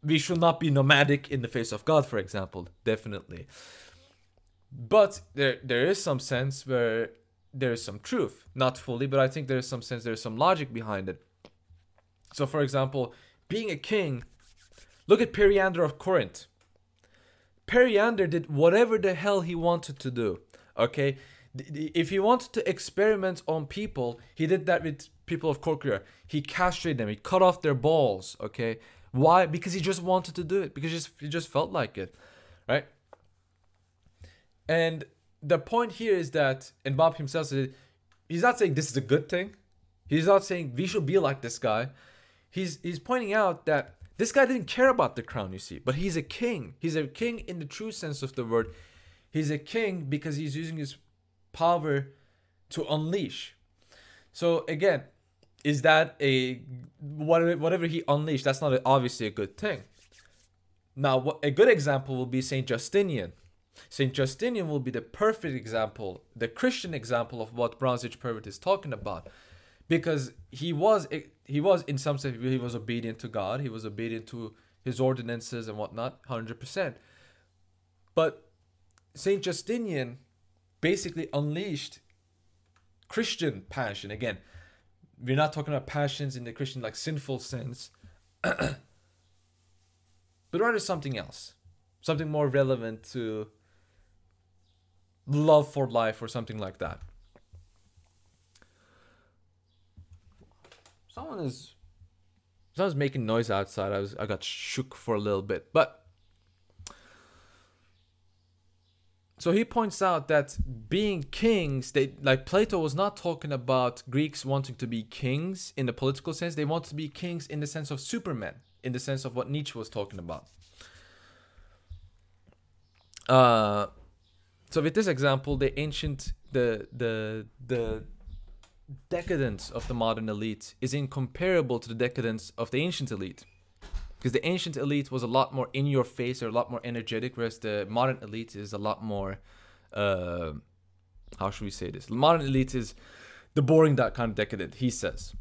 We should not be nomadic in the face of God, for example. Definitely. But there there is some sense where there's some truth. Not fully, but I think there's some sense, there's some logic behind it. So, for example, being a king, look at Periander of Corinth. Periander did whatever the hell he wanted to do. Okay? If he wanted to experiment on people, he did that with people of Corcyra. He castrated them, he cut off their balls. Okay? Why? Because he just wanted to do it, because he just, he just felt like it. Right? And the point here is that, and Bob himself said, he's not saying this is a good thing. He's not saying we should be like this guy. He's he's pointing out that this guy didn't care about the crown, you see, but he's a king. He's a king in the true sense of the word. He's a king because he's using his power to unleash. So again, is that a whatever whatever he unleashed? That's not obviously a good thing. Now, a good example will be Saint Justinian. Saint Justinian will be the perfect example, the Christian example of what Bronze Age pervert is talking about, because he was eh, he was in some sense he was obedient to God, he was obedient to his ordinances and whatnot, hundred percent. But Saint Justinian basically unleashed Christian passion again. We're not talking about passions in the Christian like sinful sense, (clears throat) but rather something else, something more relevant to love for life or something like that. Someone is someone's making noise outside. I was I got shook for a little bit. But so he points out that being kings, they like Plato was not talking about Greeks wanting to be kings in the political sense. They want to be kings in the sense of supermen, in the sense of what Nietzsche was talking about. Uh so with this example, the ancient the the the decadence of the modern elite is incomparable to the decadence of the ancient elite. Because the ancient elite was a lot more in your face or a lot more energetic, whereas the modern elite is a lot more uh, how should we say this? The modern elite is the boring that kind of decadent, he says.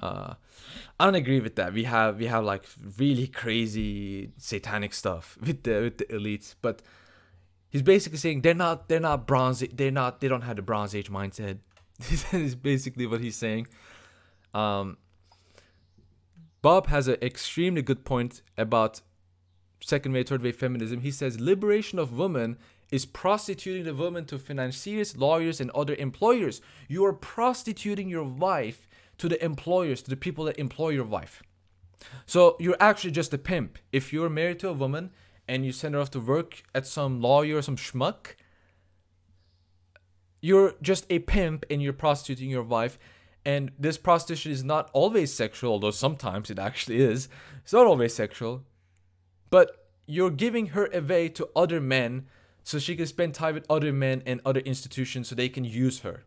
Uh, I don't agree with that. We have we have like really crazy satanic stuff with the with the elites, but he's basically saying they're not they're not bronze they're not they don't have the bronze age mindset. (laughs) This is basically what he's saying. Um BAP has an extremely good point about second wave third wave feminism. He says liberation of women is prostituting the woman to financiers lawyers and other employers. You are prostituting your wife to the employers to the people that employ your wife. So you're actually just a pimp. If you're married to a woman and you send her off to work at some lawyer some schmuck, you're just a pimp and you're prostituting your wife. And this prostitution is not always sexual, although sometimes it actually is. It's not always sexual. But you're giving her away to other men so she can spend time with other men and other institutions so they can use her.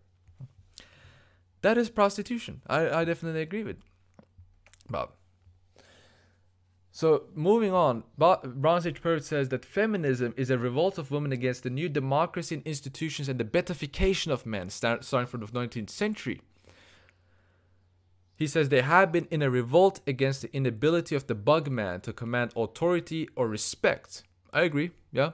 That is prostitution. I, I definitely agree with BAP. So moving on, Bronze Age says that feminism is a revolt of women against the new democracy and institutions and the beatification of men, starting from the 19th century. He says they have been in a revolt against the inability of the bug man to command authority or respect. I agree, yeah.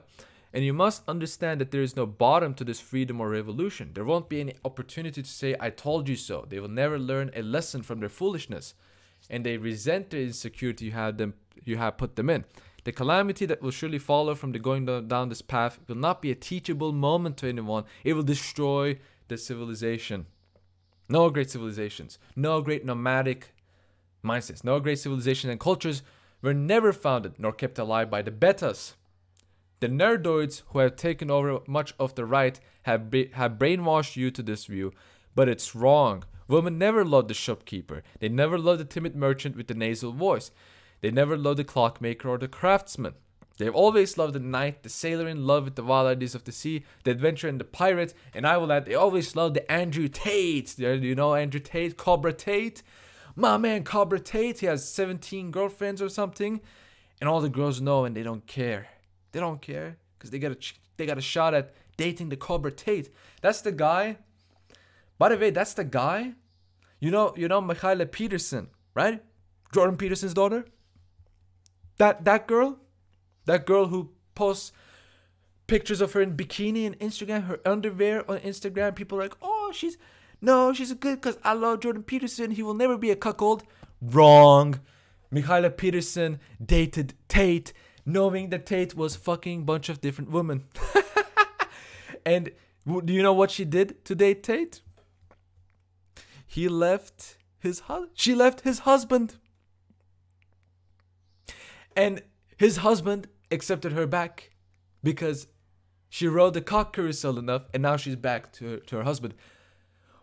And you must understand that there is no bottom to this freedom or revolution. There won't be any opportunity to say, I told you so. They will never learn a lesson from their foolishness. And they resent the insecurity you have them you have put them in. The calamity that will surely follow from the going down this path will not be a teachable moment to anyone. It will destroy the civilization. No great civilizations, no great nomadic mindsets, no great civilizations and cultures were never founded nor kept alive by the betas. The nerdoids who have taken over much of the right have, be- have brainwashed you to this view, but it's wrong. Women never loved the shopkeeper. They never loved the timid merchant with the nasal voice. They never loved the clockmaker or the craftsman. They've always loved the knight, the sailor in love with the wild ideas of the sea, the adventurer and the pirate, and I will add, they always loved the Andrew Tate. You know Andrew Tate? Cobra Tate? My man Cobra Tate, he has 17 girlfriends or something, and all the girls know and they don't care. They don't care because they got a they got a shot at dating the Cobra Tate. That's the guy. By the way, that's the guy. You know, you know Mikhaila Peterson, right? Jordan Peterson's daughter. That that girl, that girl who posts pictures of her in bikini and Instagram, her underwear on Instagram. People are like, oh, she's no, she's a good because I love Jordan Peterson. He will never be a cuckold. Wrong. Mikhaila Peterson dated Tate, knowing that Tate was fucking bunch of different women. (laughs) and do you know what she did to date Tate? He left his husband. She left his husband. And his husband accepted her back because she rode the cock carousel enough and now she's back to her, to her husband.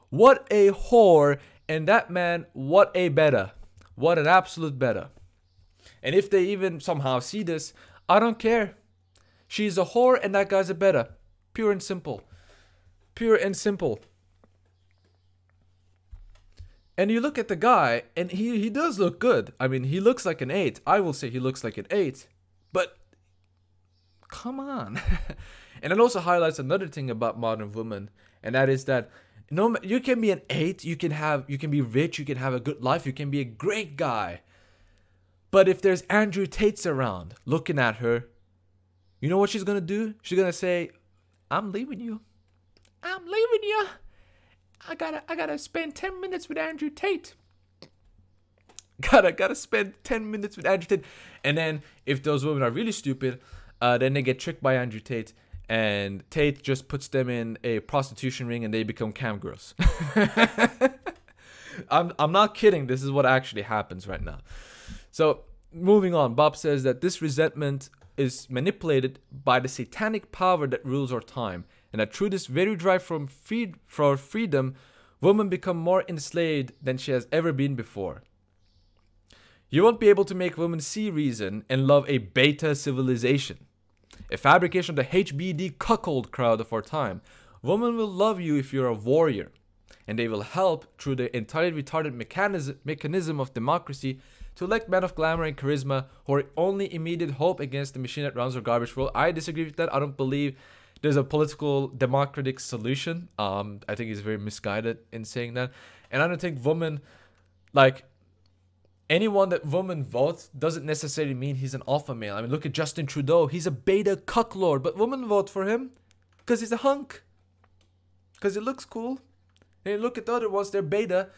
What a whore. And that man, what a better. What an absolute better. And if they even somehow see this, I don't care. She's a whore and that guy's a better. Pure and simple. Pure and simple. And you look at the guy, and he, he does look good. I mean, he looks like an 8. I will say he looks like an 8. But come on. (laughs) and it also highlights another thing about modern women, and that is that no you can be an 8, you can have you can be rich, you can have a good life, you can be a great guy. But if there's Andrew Tate's around looking at her, you know what she's going to do? She's going to say, "I'm leaving you. I'm leaving you. I got to I got to spend 10 minutes with Andrew Tate." gotta gotta spend 10 minutes with Andrew Tate. And then if those women are really stupid, uh, then they get tricked by Andrew Tate and Tate just puts them in a prostitution ring and they become cam girls. (laughs) I'm I'm not kidding. This is what actually happens right now. So moving on, BAP says that this resentment is manipulated by the satanic power that rules our time, and that through this very drive from for freedom, women become more enslaved than she has ever been before. You won't be able to make women see reason and love a beta civilization. A fabrication of the HBD cuckold crowd of our time. Women will love you if you're a warrior, and they will help through the entirely retarded mechanism, mechanism of democracy to elect men of glamour and charisma who are only immediate hope against the machine that runs our garbage world. I disagree with that. I don't believe there's a political democratic solution. Um, I think he's very misguided in saying that, and I don't think women like anyone that women vote doesn't necessarily mean he's an alpha male. I mean, look at Justin Trudeau. He's a beta cucklord, but women vote for him because he's a hunk. Because it looks cool. And you look at the other ones, they're beta.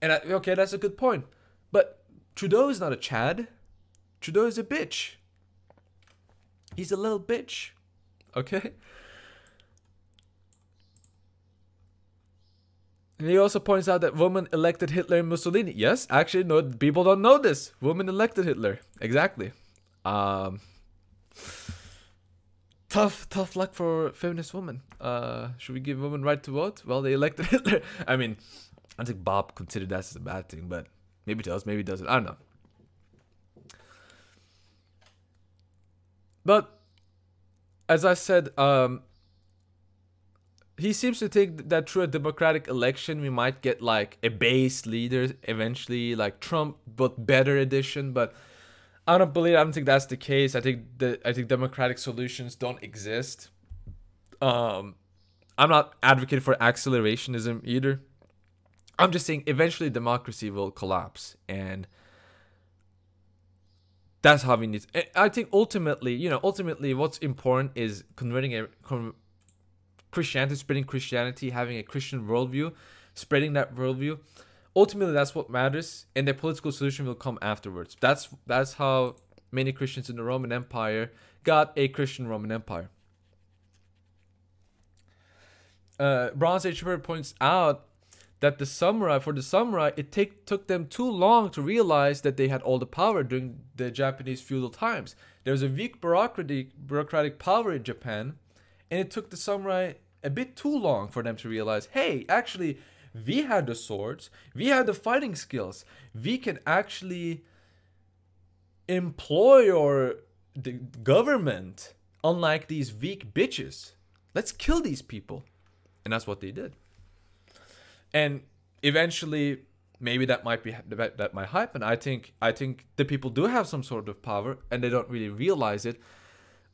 And I, okay, that's a good point. But Trudeau is not a Chad. Trudeau is a bitch. He's a little bitch. Okay? And he also points out that women elected Hitler and Mussolini. Yes, actually, no, people don't know this. Women elected Hitler. Exactly. Um, tough, tough luck for feminist women. Uh, should we give women right to vote? Well, they elected (laughs) Hitler. I mean, I think BAP considered that as a bad thing, but maybe it does, maybe it doesn't. I don't know. But as I said, um, he seems to think that through a democratic election we might get like a base leader eventually like trump but better edition but i don't believe i don't think that's the case. I think the i think democratic solutions don't exist. Um i'm not advocating for accelerationism either. I'm just saying eventually democracy will collapse and that's how we need i think ultimately you know ultimately what's important is converting a Christianity, spreading Christianity, having a Christian worldview, spreading that worldview. Ultimately, that's what matters, and the political solution will come afterwards. That's that's how many Christians in the Roman Empire got a Christian Roman Empire. Uh, Bronze Age Trooper points out that the samurai, for the samurai, it take, took them too long to realize that they had all the power during the Japanese feudal times. There was a weak bureaucratic, bureaucratic power in Japan, and it took the samurai a bit too long for them to realize hey, actually, we had the swords, we had the fighting skills, we can actually employ our the government unlike these weak bitches. Let's kill these people. And that's what they did. And eventually maybe that might be that, that might happen. I think I think the people do have some sort of power and they don't really realize it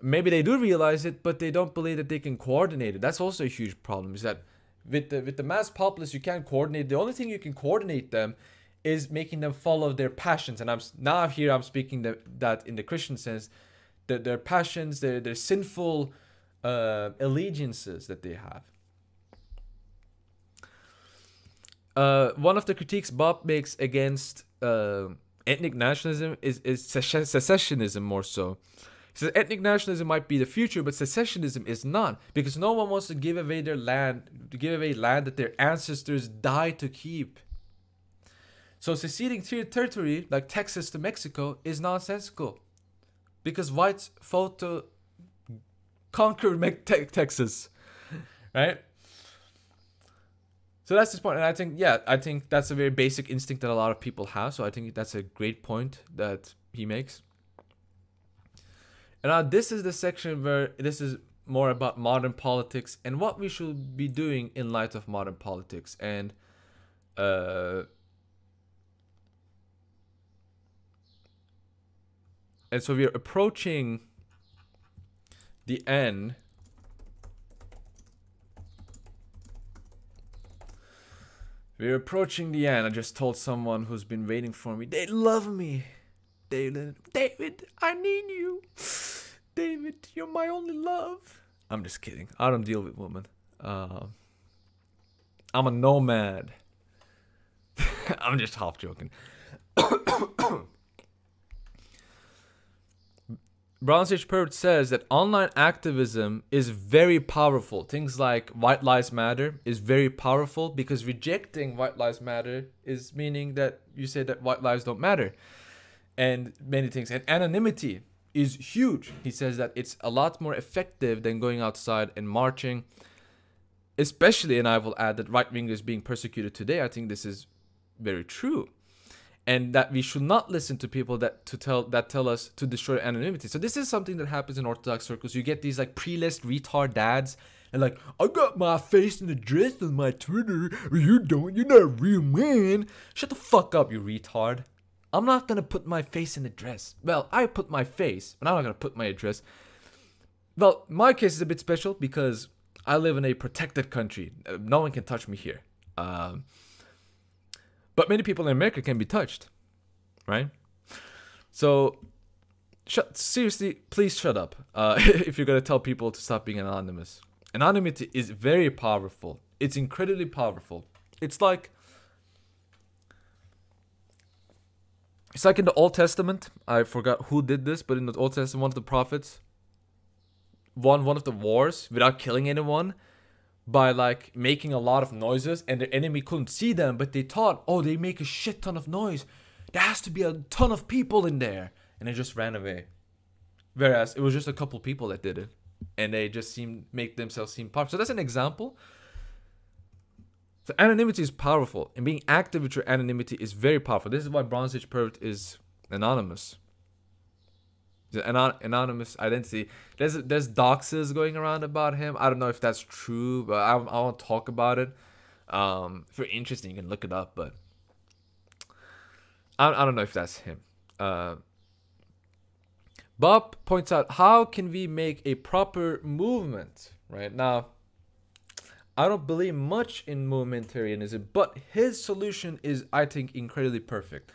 maybe they do realize it, but they don't believe that they can coordinate it. That's also a huge problem. Is that with the with the mass populace, you can't coordinate. The only thing you can coordinate them is making them follow their passions. And I'm now here. I'm speaking the, that in the Christian sense, their passions, their their sinful uh, allegiances that they have. Uh, one of the critiques BAP makes against uh, ethnic nationalism is is secessionism more so. Says ethnic nationalism might be the future, but secessionism is not, because no one wants to give away their land, to give away land that their ancestors died to keep. So seceding to territory like Texas to Mexico is nonsensical, because whites fought to conquer (laughs) Texas, (laughs) right? So that's his point, and I think yeah, I think that's a very basic instinct that a lot of people have. So I think that's a great point that he makes. And now this is the section where this is more about modern politics and what we should be doing in light of modern politics and uh and so we're approaching the end. We're approaching the end. I just told someone who's been waiting for me. They love me. David, David, I need you. David, you're my only love. I'm just kidding. I don't deal with women. Uh, I'm a nomad. (laughs) I'm just half joking. (coughs) Bronze Age Pervert says that online activism is very powerful. Things like White Lives Matter is very powerful because rejecting White Lives Matter is meaning that you say that white lives don't matter. And many things. And anonymity is huge. He says that it's a lot more effective than going outside and marching. Especially, and I will add that right wingers being persecuted today. I think this is very true and that we should not listen to people that to tell that tell us to destroy anonymity. So this is something that happens in Orthodox circles. You get these like pre-list retard dads and like I got my face in the dress on my Twitter. You don't. You're not a real man. Shut the fuck up, you retard. I'm not gonna put my face in the dress. Well, I put my face, but I'm not gonna put my address. Well, my case is a bit special because I live in a protected country. No one can touch me here. Um, but many people in America can be touched, right? So, shut, seriously, please shut up uh, (laughs) if you're to tell people to stop being anonymous. Anonymity is very powerful. It's incredibly powerful. It's like it's like in the Old Testament. I forgot who did this, but in the Old Testament, one of the prophets won one of the wars without killing anyone by like making a lot of noises and the enemy couldn't see them but they thought oh they make a shit ton of noise. There has to be a ton of people in there. And they just ran away. Whereas it was just a couple people that did it and they just seem make themselves seem powerful. So that's an example so anonymity is powerful and being active with your anonymity is very powerful this is why bronze age pervert is anonymous The anonymous identity. There's there's doxes going around about him. I don't know if that's true, but I, I won't talk about it. Um, if you're interested, you can look it up, but I, I don't know if that's him. Uh, BAP points out how can we make a proper movement right now. I don't believe much in movementarianism, but his solution is, I think, incredibly perfect.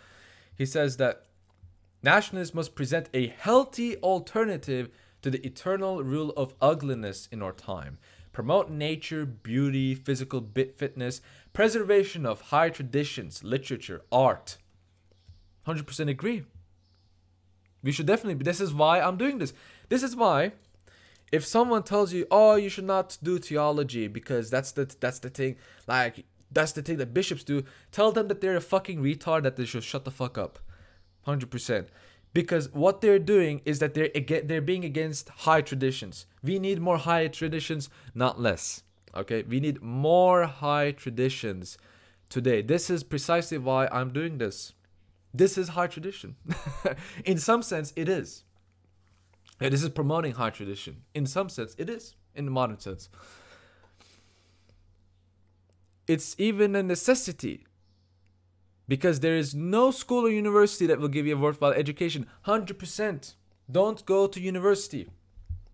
He says that Nationalists must present a healthy alternative to the eternal rule of ugliness in our time. Promote nature, beauty, physical bit fitness, preservation of high traditions, literature, art. 100% agree. We should definitely, this is why I'm doing this. This is why if someone tells you, "Oh, you should not do theology because that's the that's the thing, like that's the thing that bishops do," tell them that they're a fucking retard that they should shut the fuck up. 100%. Because what they're doing is that they're they're being against high traditions. We need more high traditions, not less. Okay? We need more high traditions today. This is precisely why I'm doing this. This is high tradition. (laughs) in some sense it is. Yeah, this is promoting high tradition. In some sense it is. In the modern sense. It's even a necessity. Because there is no school or university that will give you a worthwhile education. 100% don't go to university.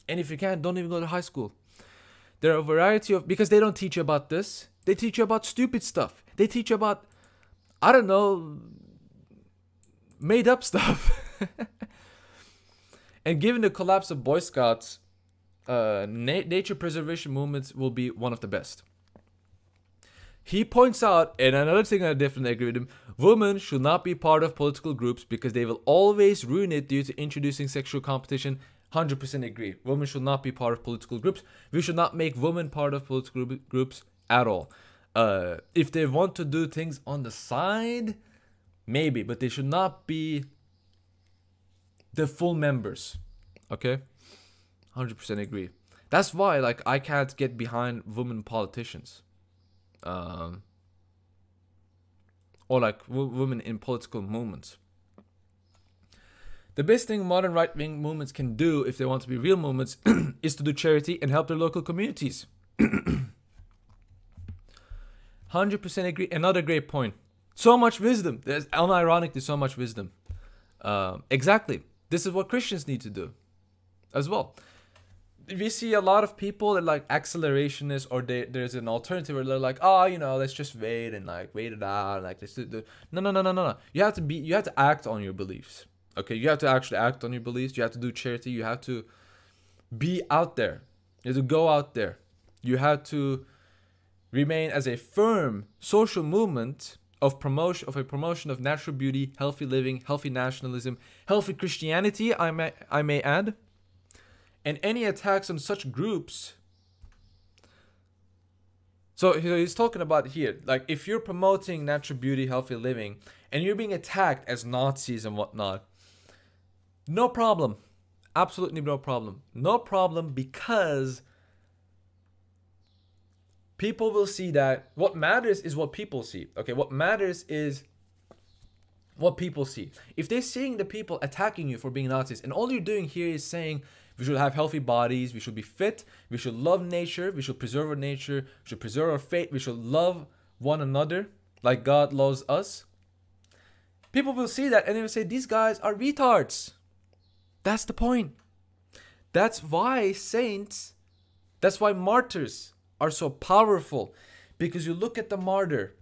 And if you can't don't even go to high school. There are a variety of because they don't teach you about this. They teach you about stupid stuff. They teach you about i don't know made up stuff (laughs) and given the collapse of boy scouts uh, na- nature preservation movements will be one of the best he points out, and another thing I definitely agree with him, women should not be part of political groups because they will always ruin it due to introducing sexual competition. 100% agree. Women should not be part of political groups. We should not make women part of political groups at all. Uh, if they want to do things on the side, maybe, but they should not be the full members. Okay? 100% agree. That's why, like, I can't get behind women politicians um, or like women in political movements. The best thing modern right wing movements can do if they want to be real movements (clears throat) is to do charity and help their local communities. (clears throat) 100% agree. Another great point. So much wisdom. There's unironic, there's so much wisdom. Uh, exactly. This is what Christians need to do as well. we see a lot of people that like accelerationists or they, there's an alternative where they're like oh you know let's just wait and like wait it out like this no no no no no no. You have to be you have to act on your beliefs okay? You have to actually act on your beliefs. You have to do charity. You have to be out there. You have to go out there. You have to remain as a firm social movement of promotion of a promotion of natural beauty healthy living healthy nationalism healthy christianity i may i may add. And any attacks on such groups. So he's talking about here like if you're promoting natural beauty healthy living and you're being attacked as nazis and whatnot no problem. Absolutely no problem. No problem because people will see that what matters is what people see okay what matters is what people see if they're seeing the people attacking you for being nazis and all you're doing here is saying we should have healthy bodies. We should be fit. We should love nature. We should preserve our nature. We should preserve our faith. We should love one another like God loves us. People will see that and they will say, These guys are retards. That's the point. That's why saints, that's why martyrs are so powerful. Because you look at the martyr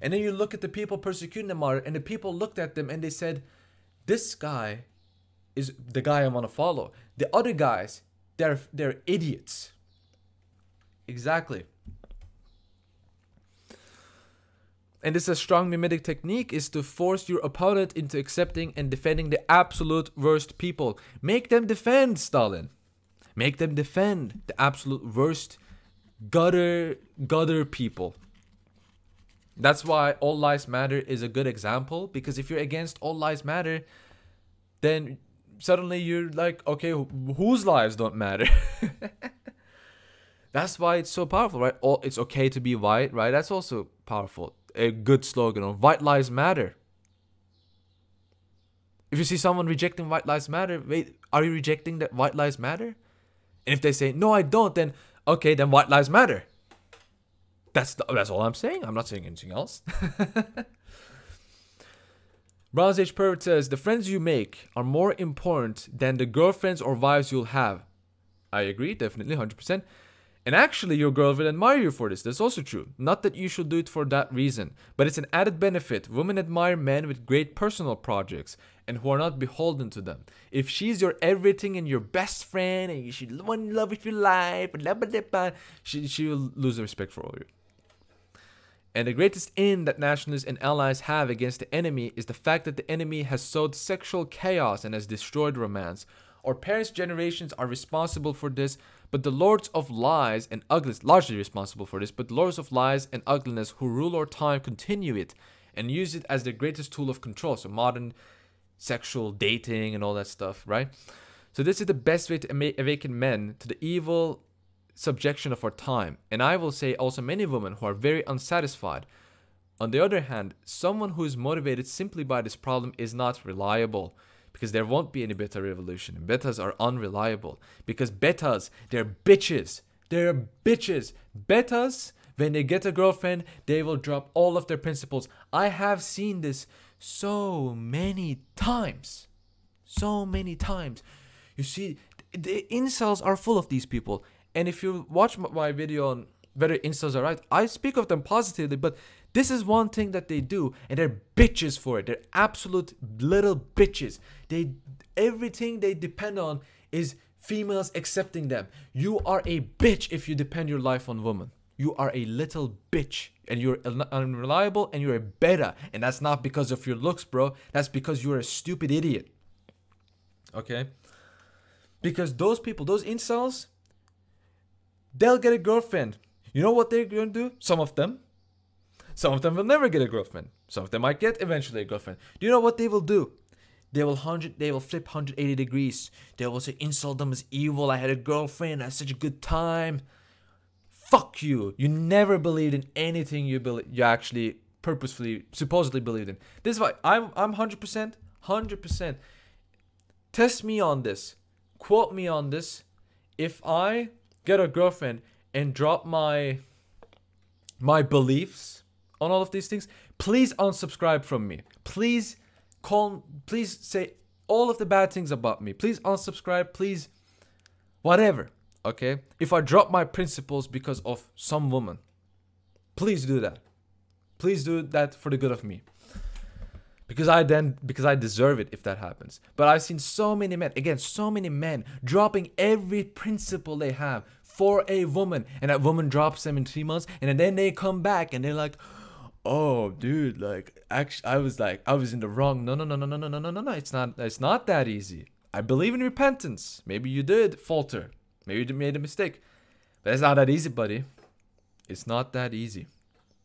and then you look at the people persecuting the martyr, and the people looked at them and they said, This guy is the guy I want to follow. The other guys, they're they're idiots. Exactly. And this is a strong mimetic technique is to force your opponent into accepting and defending the absolute worst people. Make them defend Stalin. Make them defend the absolute worst gutter gutter people. That's why all lives matter is a good example because if you're against all lives matter, then suddenly you're like, okay, whose lives don't matter? (laughs) That's why it's so powerful, right? All it's okay to be white, right? That's also powerful. A good slogan of white lives matter. If you see someone rejecting white lives matter, wait, are you rejecting that white lives matter? And if they say no, I don't, then okay, then white lives matter. That's the, that's all I'm saying. I'm not saying anything else. (laughs) Bronze Age Pervert says, The friends you make are more important than the girlfriends or wives you'll have. I agree, definitely, 100%. And actually, your girl will admire you for this. That's also true. Not that you should do it for that reason, but it's an added benefit. Women admire men with great personal projects and who are not beholden to them. If she's your everything and your best friend and you should one love with your life, blah, blah, blah, she, she will lose respect for all you. And the greatest end that nationalists and allies have against the enemy is the fact that the enemy has sowed sexual chaos and has destroyed romance. Our parents' generations are responsible for this, but the lords of lies and ugliness, largely responsible for this, but lords of lies and ugliness who rule our time continue it and use it as their greatest tool of control. So modern sexual dating and all that stuff, right? So this is the best way to awaken men to the evil subjection of our time. And I will say also many women who are very unsatisfied. On the other hand, someone who is motivated simply by this problem is not reliable because there won't be any beta revolution. Betas are unreliable because betas, they're bitches. They're bitches. Betas, when they get a girlfriend, they will drop all of their principles. I have seen this so many times. So many times. You see, the incels are full of these people. And if you watch my video on whether incels are right, I speak of them positively, but this is one thing that they do, and they're bitches for it. They're absolute little bitches. They everything they depend on is females accepting them. You are a bitch if you depend your life on women. You are a little bitch and you're unreliable and you're a beta. And that's not because of your looks, bro. That's because you're a stupid idiot. Okay? Because those people, those incels, they'll get a girlfriend. You know what they're going to do? Some of them. Some of them will never get a girlfriend. Some of them might get eventually a girlfriend. Do you know what they will do? They will hundred. They will flip 180 degrees. They will say, "Insult them as evil. I had a girlfriend. I had such a good time." Fuck you. You never believed in anything you believe. You actually purposefully, supposedly believed in. This is why I'm. I'm 100%. 100%. Test me on this. Quote me on this. If I get a girlfriend and drop my my beliefs on all of these things, please unsubscribe from me. Please call please say all of the bad things about me. Please unsubscribe, please whatever. okay? If I drop my principles because of some woman, please do that. Please do that for the good of me. Because I then because I deserve it if that happens. But I've seen so many men, again, so many men dropping every principle they have for a woman, and that woman drops them in three months, and then they come back and they're like, "Oh, dude, like actually, I was like, I was in the wrong." No, no, no, no, no, no, no, no, no, no. It's not. It's not that easy. I believe in repentance. Maybe you did falter. Maybe you made a mistake, but it's not that easy, buddy. It's not that easy.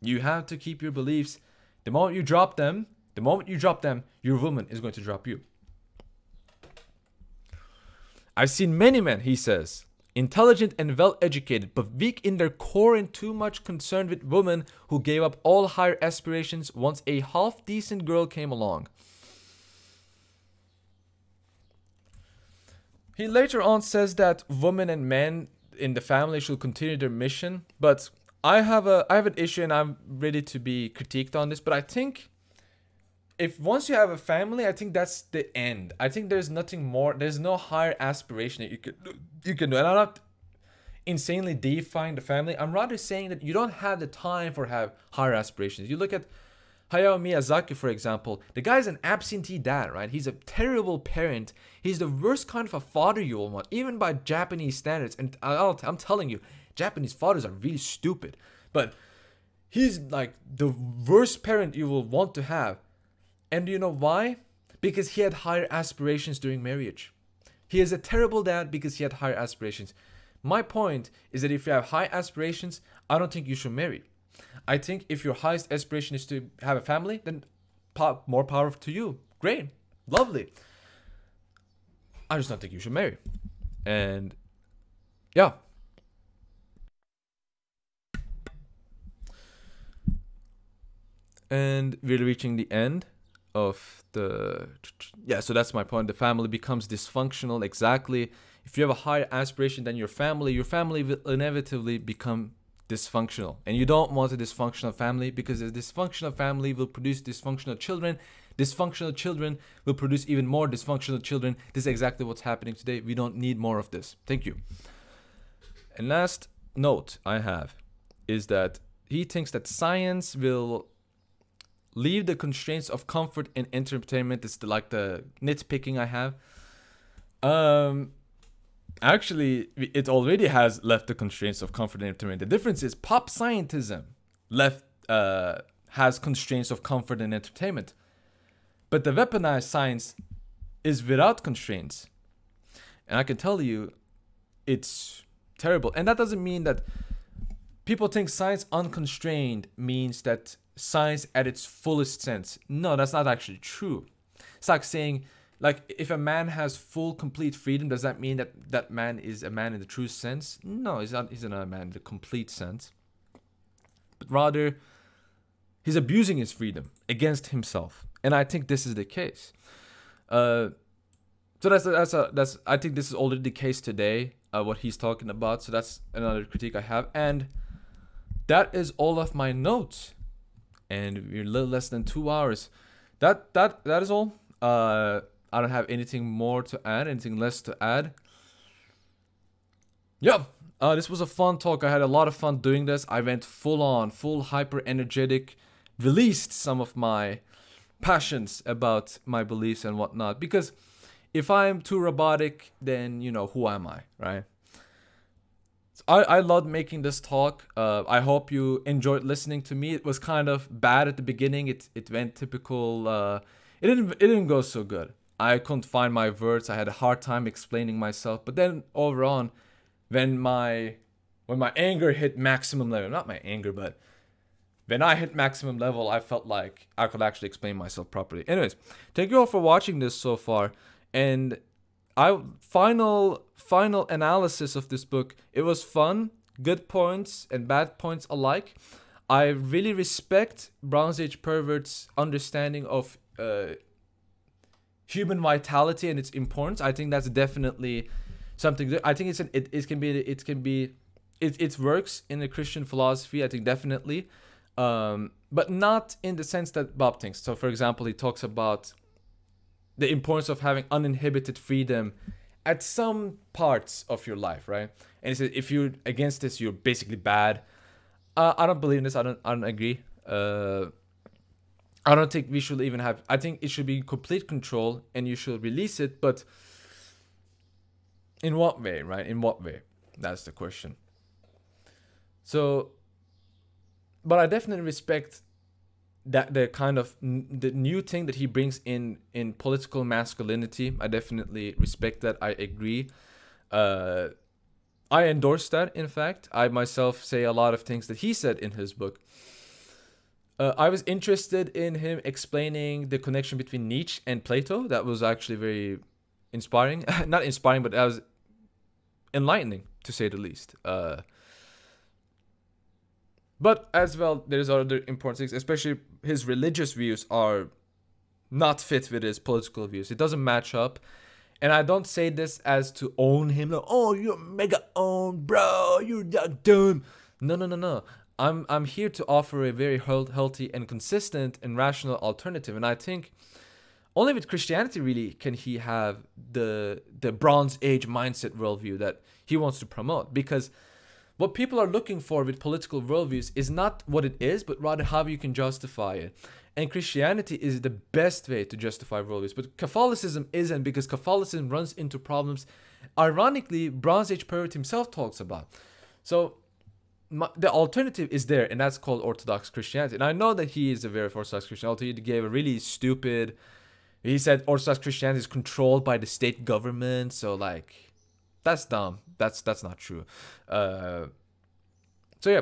You have to keep your beliefs. The moment you drop them, the moment you drop them, your woman is going to drop you. I've seen many men, he says, intelligent and well educated, but weak in their core and too much concerned with women who gave up all higher aspirations once a half decent girl came along. He later on says that women and men in the family should continue their mission, but I have a I have an issue and I'm ready to be critiqued on this, but I think if once you have a family, I think that's the end. I think there's nothing more. There's no higher aspiration that you can you can do. And I'm not insanely deifying the family. I'm rather saying that you don't have the time for have higher aspirations. You look at Hayao Miyazaki, for example, the guy's an absentee dad, right? He's a terrible parent. He's the worst kind of a father you will want, even by Japanese standards. And i am telling you, Japanese fathers are really stupid. But he's like the worst parent you will want to have. And do you know why? Because he had higher aspirations during marriage. He is a terrible dad because he had higher aspirations. My point is that if you have high aspirations, I don't think you should marry. I think if your highest aspiration is to have a family, then more power to you. Great, lovely. I just don't think you should marry. And yeah, and we're reaching the end of the yeah so that's my point. The family becomes dysfunctional exactly. If you have a higher aspiration than your family your family will inevitably become dysfunctional. And you don't want a dysfunctional family because a dysfunctional family will produce dysfunctional children. Dysfunctional children will produce even more dysfunctional children. This is exactly what's happening today. We don't need more of this. Thank you. And last note i have is that he thinks that science will leave the constraints of comfort and entertainment. It's the, like the nitpicking I have. Um, actually, it already has left the constraints of comfort and entertainment. The difference is pop scientism left uh, has constraints of comfort and entertainment, but the weaponized science is without constraints. And I can tell you, it's terrible. And that doesn't mean that people think science unconstrained means that science at its fullest sense. No, that's not actually true. It's like saying, like, if a man has full, complete freedom, does that mean that that man is a man in the true sense? No, he's not. He's not a man in the complete sense. But rather, he's abusing his freedom against himself, and I think this is the case. Uh, so that's that's a, that's I think this is already the case today. Uh, what he's talking about. So that's another critique I have, and that is all of my notes and we're a little less than two hours. That that that is all. Uh, I don't have anything more to add, anything less to add. Yeah, uh, this was a fun talk. I had a lot of fun doing this. I went full on, full hyper energetic, released some of my passions about my beliefs and whatnot. Because if I'm too robotic, then you know who am I, right? I, I loved making this talk. Uh, I hope you enjoyed listening to me. It was kind of bad at the beginning. It it went typical. Uh, it didn't it didn't go so good. I couldn't find my words. I had a hard time explaining myself. But then over on, when my when my anger hit maximum level, not my anger, but when I hit maximum level, I felt like I could actually explain myself properly. Anyways, thank you all for watching this so far. And I final final analysis of this book. It was fun, good points and bad points alike. I really respect Bronze Age perverts' understanding of uh, human vitality and its importance. I think that's definitely something. That, I think it's an, it, it can be it can be it it works in the Christian philosophy. I think definitely, um, but not in the sense that BAP thinks. So, for example, he talks about the importance of having uninhibited freedom at some parts of your life, right? And he said if you're against this, you're basically bad. Uh, I don't believe in this. I don't. I don't agree. Uh, I don't think we should even have. I think it should be complete control, and you should release it. But in what way, right? In what way? That's the question. So, but I definitely respect that the kind of the new thing that he brings in in political masculinity. I definitely respect that. I agree. Uh, I endorse that. In fact, I myself say a lot of things that he said in his book. Uh, I was interested in him explaining the connection between Nietzsche and Plato. That was actually very inspiring. (laughs) Not inspiring, but that was enlightening to say the least. Uh, but as well, there's other important things, especially his religious views are not fit with his political views. It doesn't match up. And I don't say this as to own him. Like, oh, you're mega own, bro. You're dumb. No, no, no, no. I'm I'm here to offer a very healthy and consistent and rational alternative. And I think only with Christianity really can he have the the Bronze Age mindset worldview that he wants to promote. Because what people are looking for with political worldviews is not what it is, but rather how you can justify it. And Christianity is the best way to justify worldviews. But Catholicism isn't because Catholicism runs into problems, ironically, Bronze Age Pervert himself talks about. So my, the alternative is there, and that's called Orthodox Christianity. And I know that he is a very Orthodox Christian. Although he gave a really stupid. He said Orthodox Christianity is controlled by the state government. So like, that's dumb. That's that's not true. Uh, so yeah,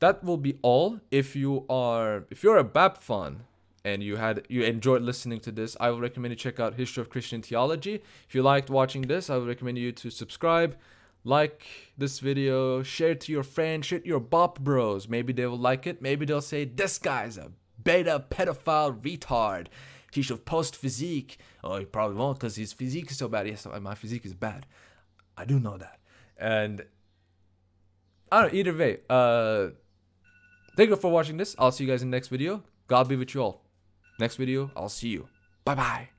that will be all. If you are if you're a BAP fan and you had you enjoyed listening to this, I would recommend you check out History of Christian Theology. If you liked watching this, I would recommend you to subscribe, like this video, share it to your friends, share it to your BAP bros. Maybe they will like it. Maybe they'll say this guy's a beta pedophile retard. He should post physique. Oh, he probably won't because his physique is so bad. Yes, my physique is bad. I do know that. And I don't know, either way. Uh thank you for watching this. I'll see you guys in the next video. God be with you all. Next video, I'll see you. Bye bye.